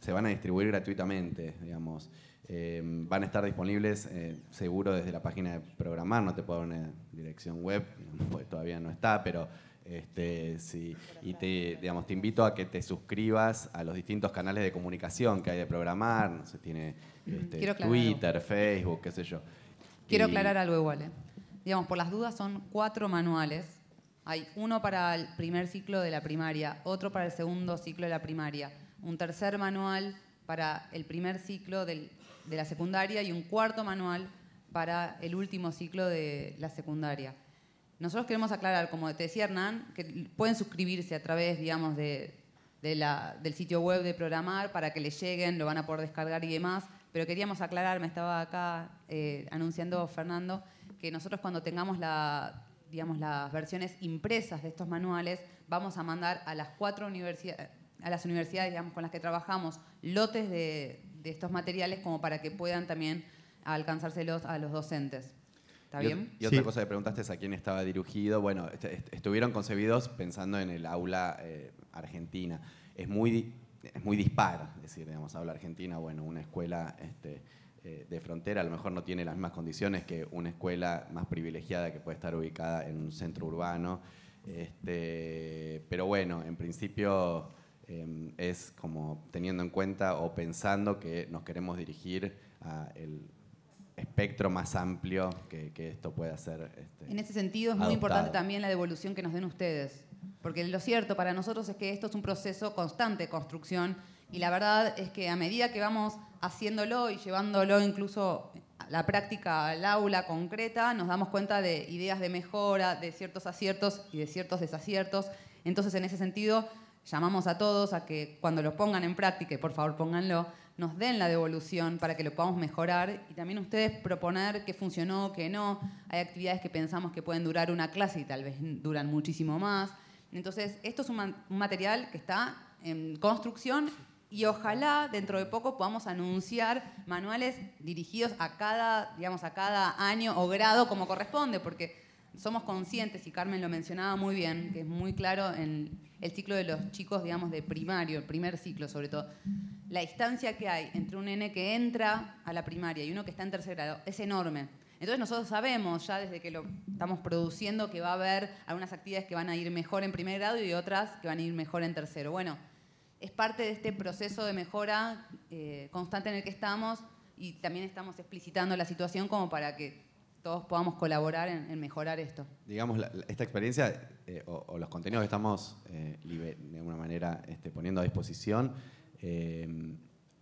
se van a distribuir gratuitamente, digamos. Eh, van a estar disponibles eh, seguro desde la página de programar, no te puedo dar una dirección web, pues todavía no está, pero este, sí, y te, digamos, te invito a que te suscribas a los distintos canales de comunicación que hay de programar, no sé, tiene este, Twitter, Facebook, qué sé yo. Quiero aclarar algo igual. ¿eh? Digamos, por las dudas son cuatro manuales. Hay uno para el primer ciclo de la primaria, otro para el segundo ciclo de la primaria, un tercer manual para el primer ciclo de la secundaria y un cuarto manual para el último ciclo de la secundaria. Nosotros queremos aclarar, como te decía Hernán, que pueden suscribirse a través, digamos, de, del sitio web de Programar para que les lleguen, lo van a poder descargar y demás, pero queríamos aclarar, me estaba acá eh, anunciando Fernando, que nosotros cuando tengamos la, digamos, las versiones impresas de estos manuales, vamos a mandar a las cuatro universidades, a las universidades digamos, con las que trabajamos lotes de, de estos materiales como para que puedan también alcanzárselos a los docentes. ¿Está bien? Y, otra cosa que preguntaste es a quién estaba dirigido. Bueno, estuvieron concebidos pensando en el aula eh, argentina. Es muy, es muy dispar, es decir, digamos, aula argentina, bueno, una escuela este, eh, de frontera a lo mejor no tiene las mismas condiciones que una escuela más privilegiada que puede estar ubicada en un centro urbano. Este, pero bueno, en principio em, es como teniendo en cuenta o pensando que nos queremos dirigir a el, espectro más amplio que, esto pueda ser. Este, en ese sentido es muy importante también la devolución que nos den ustedes, porque lo cierto para nosotros es que esto es un proceso constante de construcción y la verdad es que a medida que vamos haciéndolo y llevándolo incluso a la práctica al aula concreta, nos damos cuenta de ideas de mejora, de ciertos aciertos y de ciertos desaciertos. Entonces, en ese sentido, llamamos a todos a que cuando lo pongan en práctica, por favor pónganlo, nos den la devolución para que lo podamos mejorar y también ustedes proponer qué funcionó, qué no. Hay actividades que pensamos que pueden durar una clase y tal vez duran muchísimo más. Entonces, esto es un, material que está en construcción y ojalá dentro de poco podamos anunciar manuales dirigidos a cada, digamos, a cada año o grado como corresponde, porque somos conscientes, y Carmen lo mencionaba muy bien, que es muy claro en el ciclo de los chicos, digamos, de primario, el primer ciclo sobre todo, la distancia que hay entre un nene que entra a la primaria y uno que está en tercer grado es enorme. Entonces nosotros sabemos ya desde que lo estamos produciendo que va a haber algunas actividades que van a ir mejor en primer grado y otras que van a ir mejor en tercero. Bueno, es parte de este proceso de mejora eh, constante en el que estamos y también estamos explicitando la situación como para que todos podamos colaborar en, mejorar esto. Digamos, esta experiencia eh, o, los contenidos que estamos eh, de alguna manera este, poniendo a disposición eh,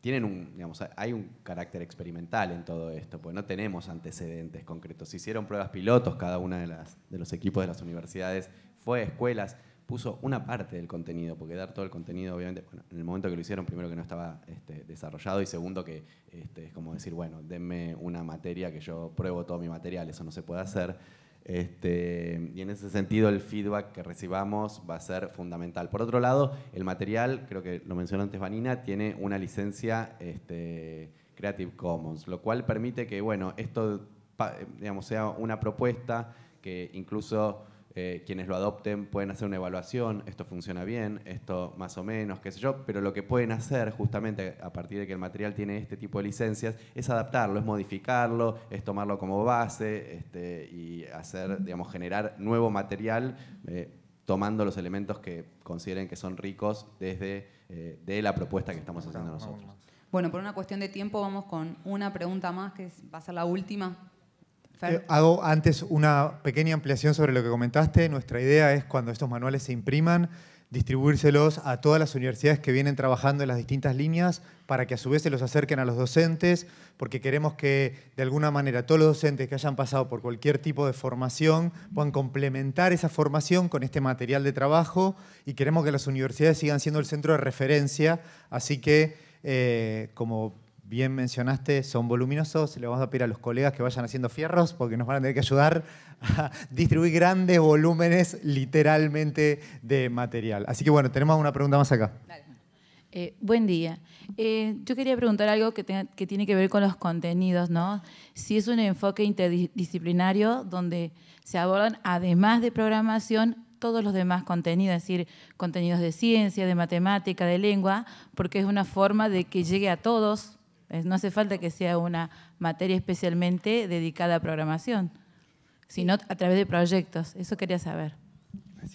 tienen un, digamos, hay un carácter experimental en todo esto, porque no tenemos antecedentes concretos. Se hicieron pruebas pilotos, cada una de, de los equipos de las universidades fue a escuelas, puso una parte del contenido, porque dar todo el contenido, obviamente, bueno, en el momento que lo hicieron, primero que no estaba este, desarrollado y segundo que este, es como decir, bueno, denme una materia que yo pruebo todo mi material, eso no se puede hacer. Este, y en ese sentido el feedback que recibamos va a ser fundamental. Por otro lado, el material, creo que lo mencionó antes Vanina, tiene una licencia este, Creative Commons, lo cual permite que bueno, esto digamos, sea una propuesta que incluso eh, quienes lo adopten pueden hacer una evaluación, esto funciona bien, esto más o menos, qué sé yo, pero lo que pueden hacer justamente a partir de que el material tiene este tipo de licencias es adaptarlo, es modificarlo, es tomarlo como base este, y hacer, digamos, generar nuevo material eh, tomando los elementos que consideren que son ricos desde eh, de la propuesta que estamos haciendo nosotros. Bueno, por una cuestión de tiempo vamos con una pregunta más que va a ser la última. Eh, hago antes una pequeña ampliación sobre lo que comentaste. Nuestra idea es cuando estos manuales se impriman, distribuírselos a todas las universidades que vienen trabajando en las distintas líneas para que a su vez se los acerquen a los docentes, porque queremos que de alguna manera todos los docentes que hayan pasado por cualquier tipo de formación puedan complementar esa formación con este material de trabajo y queremos que las universidades sigan siendo el centro de referencia. Así que, eh, como bien mencionaste, son voluminosos. Le vamos a pedir a los colegas que vayan haciendo fierros porque nos van a tener que ayudar a distribuir grandes volúmenes literalmente de material. Así que bueno, tenemos una pregunta más acá. Eh, buen día. Eh, yo quería preguntar algo que, que, tiene que ver con los contenidos, ¿no? Si es un enfoque interdisciplinario donde se abordan, además de programación, todos los demás contenidos, es decir, contenidos de ciencia, de matemática, de lengua, porque es una forma de que llegue a todos no hace falta que sea una materia especialmente dedicada a programación, sino a través de proyectos. Eso quería saber.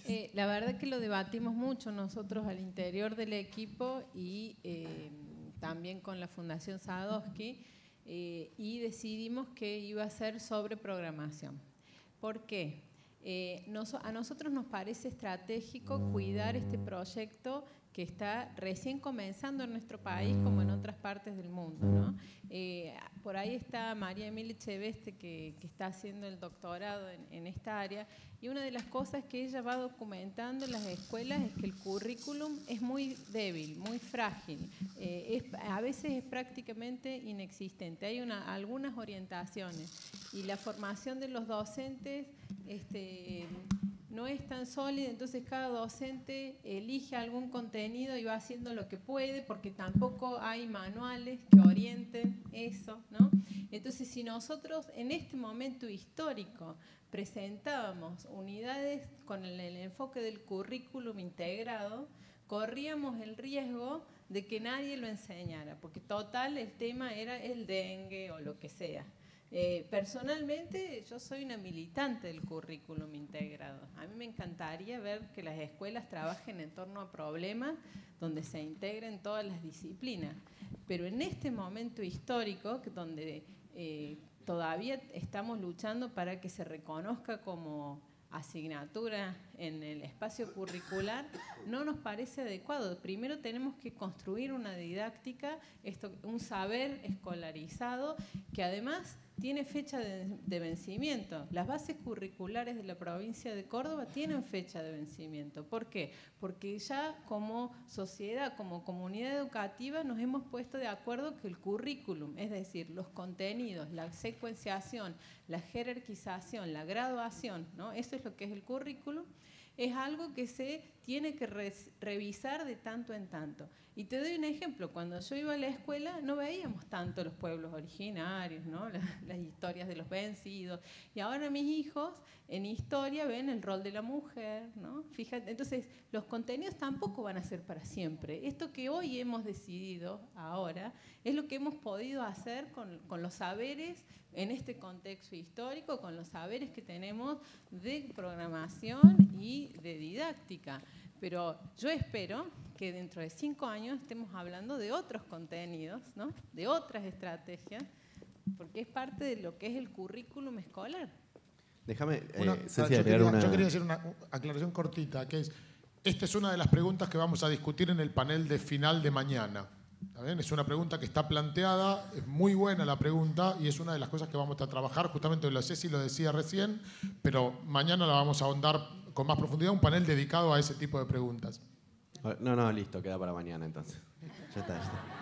Eh, la verdad que lo debatimos mucho nosotros al interior del equipo y eh, también con la Fundación Sadowski eh, y decidimos que iba a ser sobre programación. ¿Por qué? a nosotros nos parece estratégico cuidar este proyecto que está recién comenzando en nuestro país como en otras partes del mundo. ¿no? Eh, por ahí está María Emilia Cheveste, que, que está haciendo el doctorado en, en, esta área, y una de las cosas que ella va documentando en las escuelas es que el currículum es muy débil, muy frágil, eh, es, a veces es prácticamente inexistente. Hay una, algunas orientaciones y la formación de los docentes... Este, es tan sólida, entonces cada docente elige algún contenido y va haciendo lo que puede, porque tampoco hay manuales que orienten eso, ¿no? Entonces, si nosotros en este momento histórico presentábamos unidades con el, el enfoque del currículum integrado, corríamos el riesgo de que nadie lo enseñara, porque total el tema era el dengue o lo que sea. Eh, personalmente, yo soy una militante del currículum integrado. A mí me encantaría ver que las escuelas trabajen en torno a problemas donde se integren todas las disciplinas. Pero en este momento histórico, donde eh, todavía estamos luchando para que se reconozca como asignatura en el espacio curricular no nos parece adecuado. Primero tenemos que construir una didáctica, un saber escolarizado que además tiene fecha de, vencimiento. Las bases curriculares de la provincia de Córdoba tienen fecha de vencimiento. ¿Por qué? Porque ya como sociedad, como comunidad educativa, nos hemos puesto de acuerdo que el currículum, es decir, los contenidos, la secuenciación, la jerarquización, la graduación, ¿no? eso es lo que es el currículum, es algo que se tiene que re revisar de tanto en tanto. Y te doy un ejemplo, cuando yo iba a la escuela no veíamos tanto los pueblos originarios, ¿no? las, las, historias de los vencidos. Y ahora mis hijos en historia ven el rol de la mujer, ¿no? Fíjate, entonces los contenidos tampoco van a ser para siempre. Esto que hoy hemos decidido ahora es lo que hemos podido hacer con, con los saberes en este contexto histórico, con los saberes que tenemos de programación y de didáctica. Pero yo espero que dentro de cinco años estemos hablando de otros contenidos, ¿no? de otras estrategias, porque es parte de lo que es el currículum escolar. Déjame, una, eh, yo, quería, una... yo, quería, hacer una aclaración cortita, que es, esta es una de las preguntas que vamos a discutir en el panel de final de mañana. Es una pregunta que está planteada, es muy buena la pregunta y es una de las cosas que vamos a trabajar, justamente lo sé si lo decía recién, pero mañana la vamos a ahondar con más profundidad, un panel dedicado a ese tipo de preguntas. No, no, listo, queda para mañana entonces. Ya está, ya está.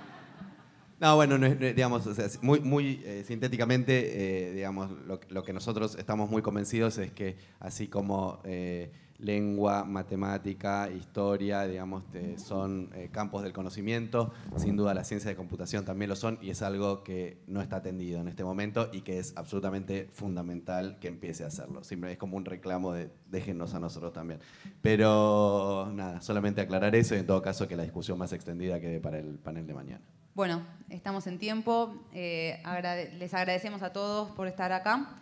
No, bueno, digamos, muy, muy eh, sintéticamente, eh, digamos, lo, lo, que nosotros estamos muy convencidos es que así como eh, lengua, matemática, historia, digamos, son eh, campos del conocimiento. Sin duda la ciencia de computación también lo son y es algo que no está atendido en este momento y que es absolutamente fundamental que empiece a hacerlo. Siempre es como un reclamo de déjenos a nosotros también. Pero nada, solamente aclarar eso y en todo caso que la discusión más extendida quede para el panel de mañana. Bueno, estamos en tiempo. Eh, les agradecemos a todos por estar acá.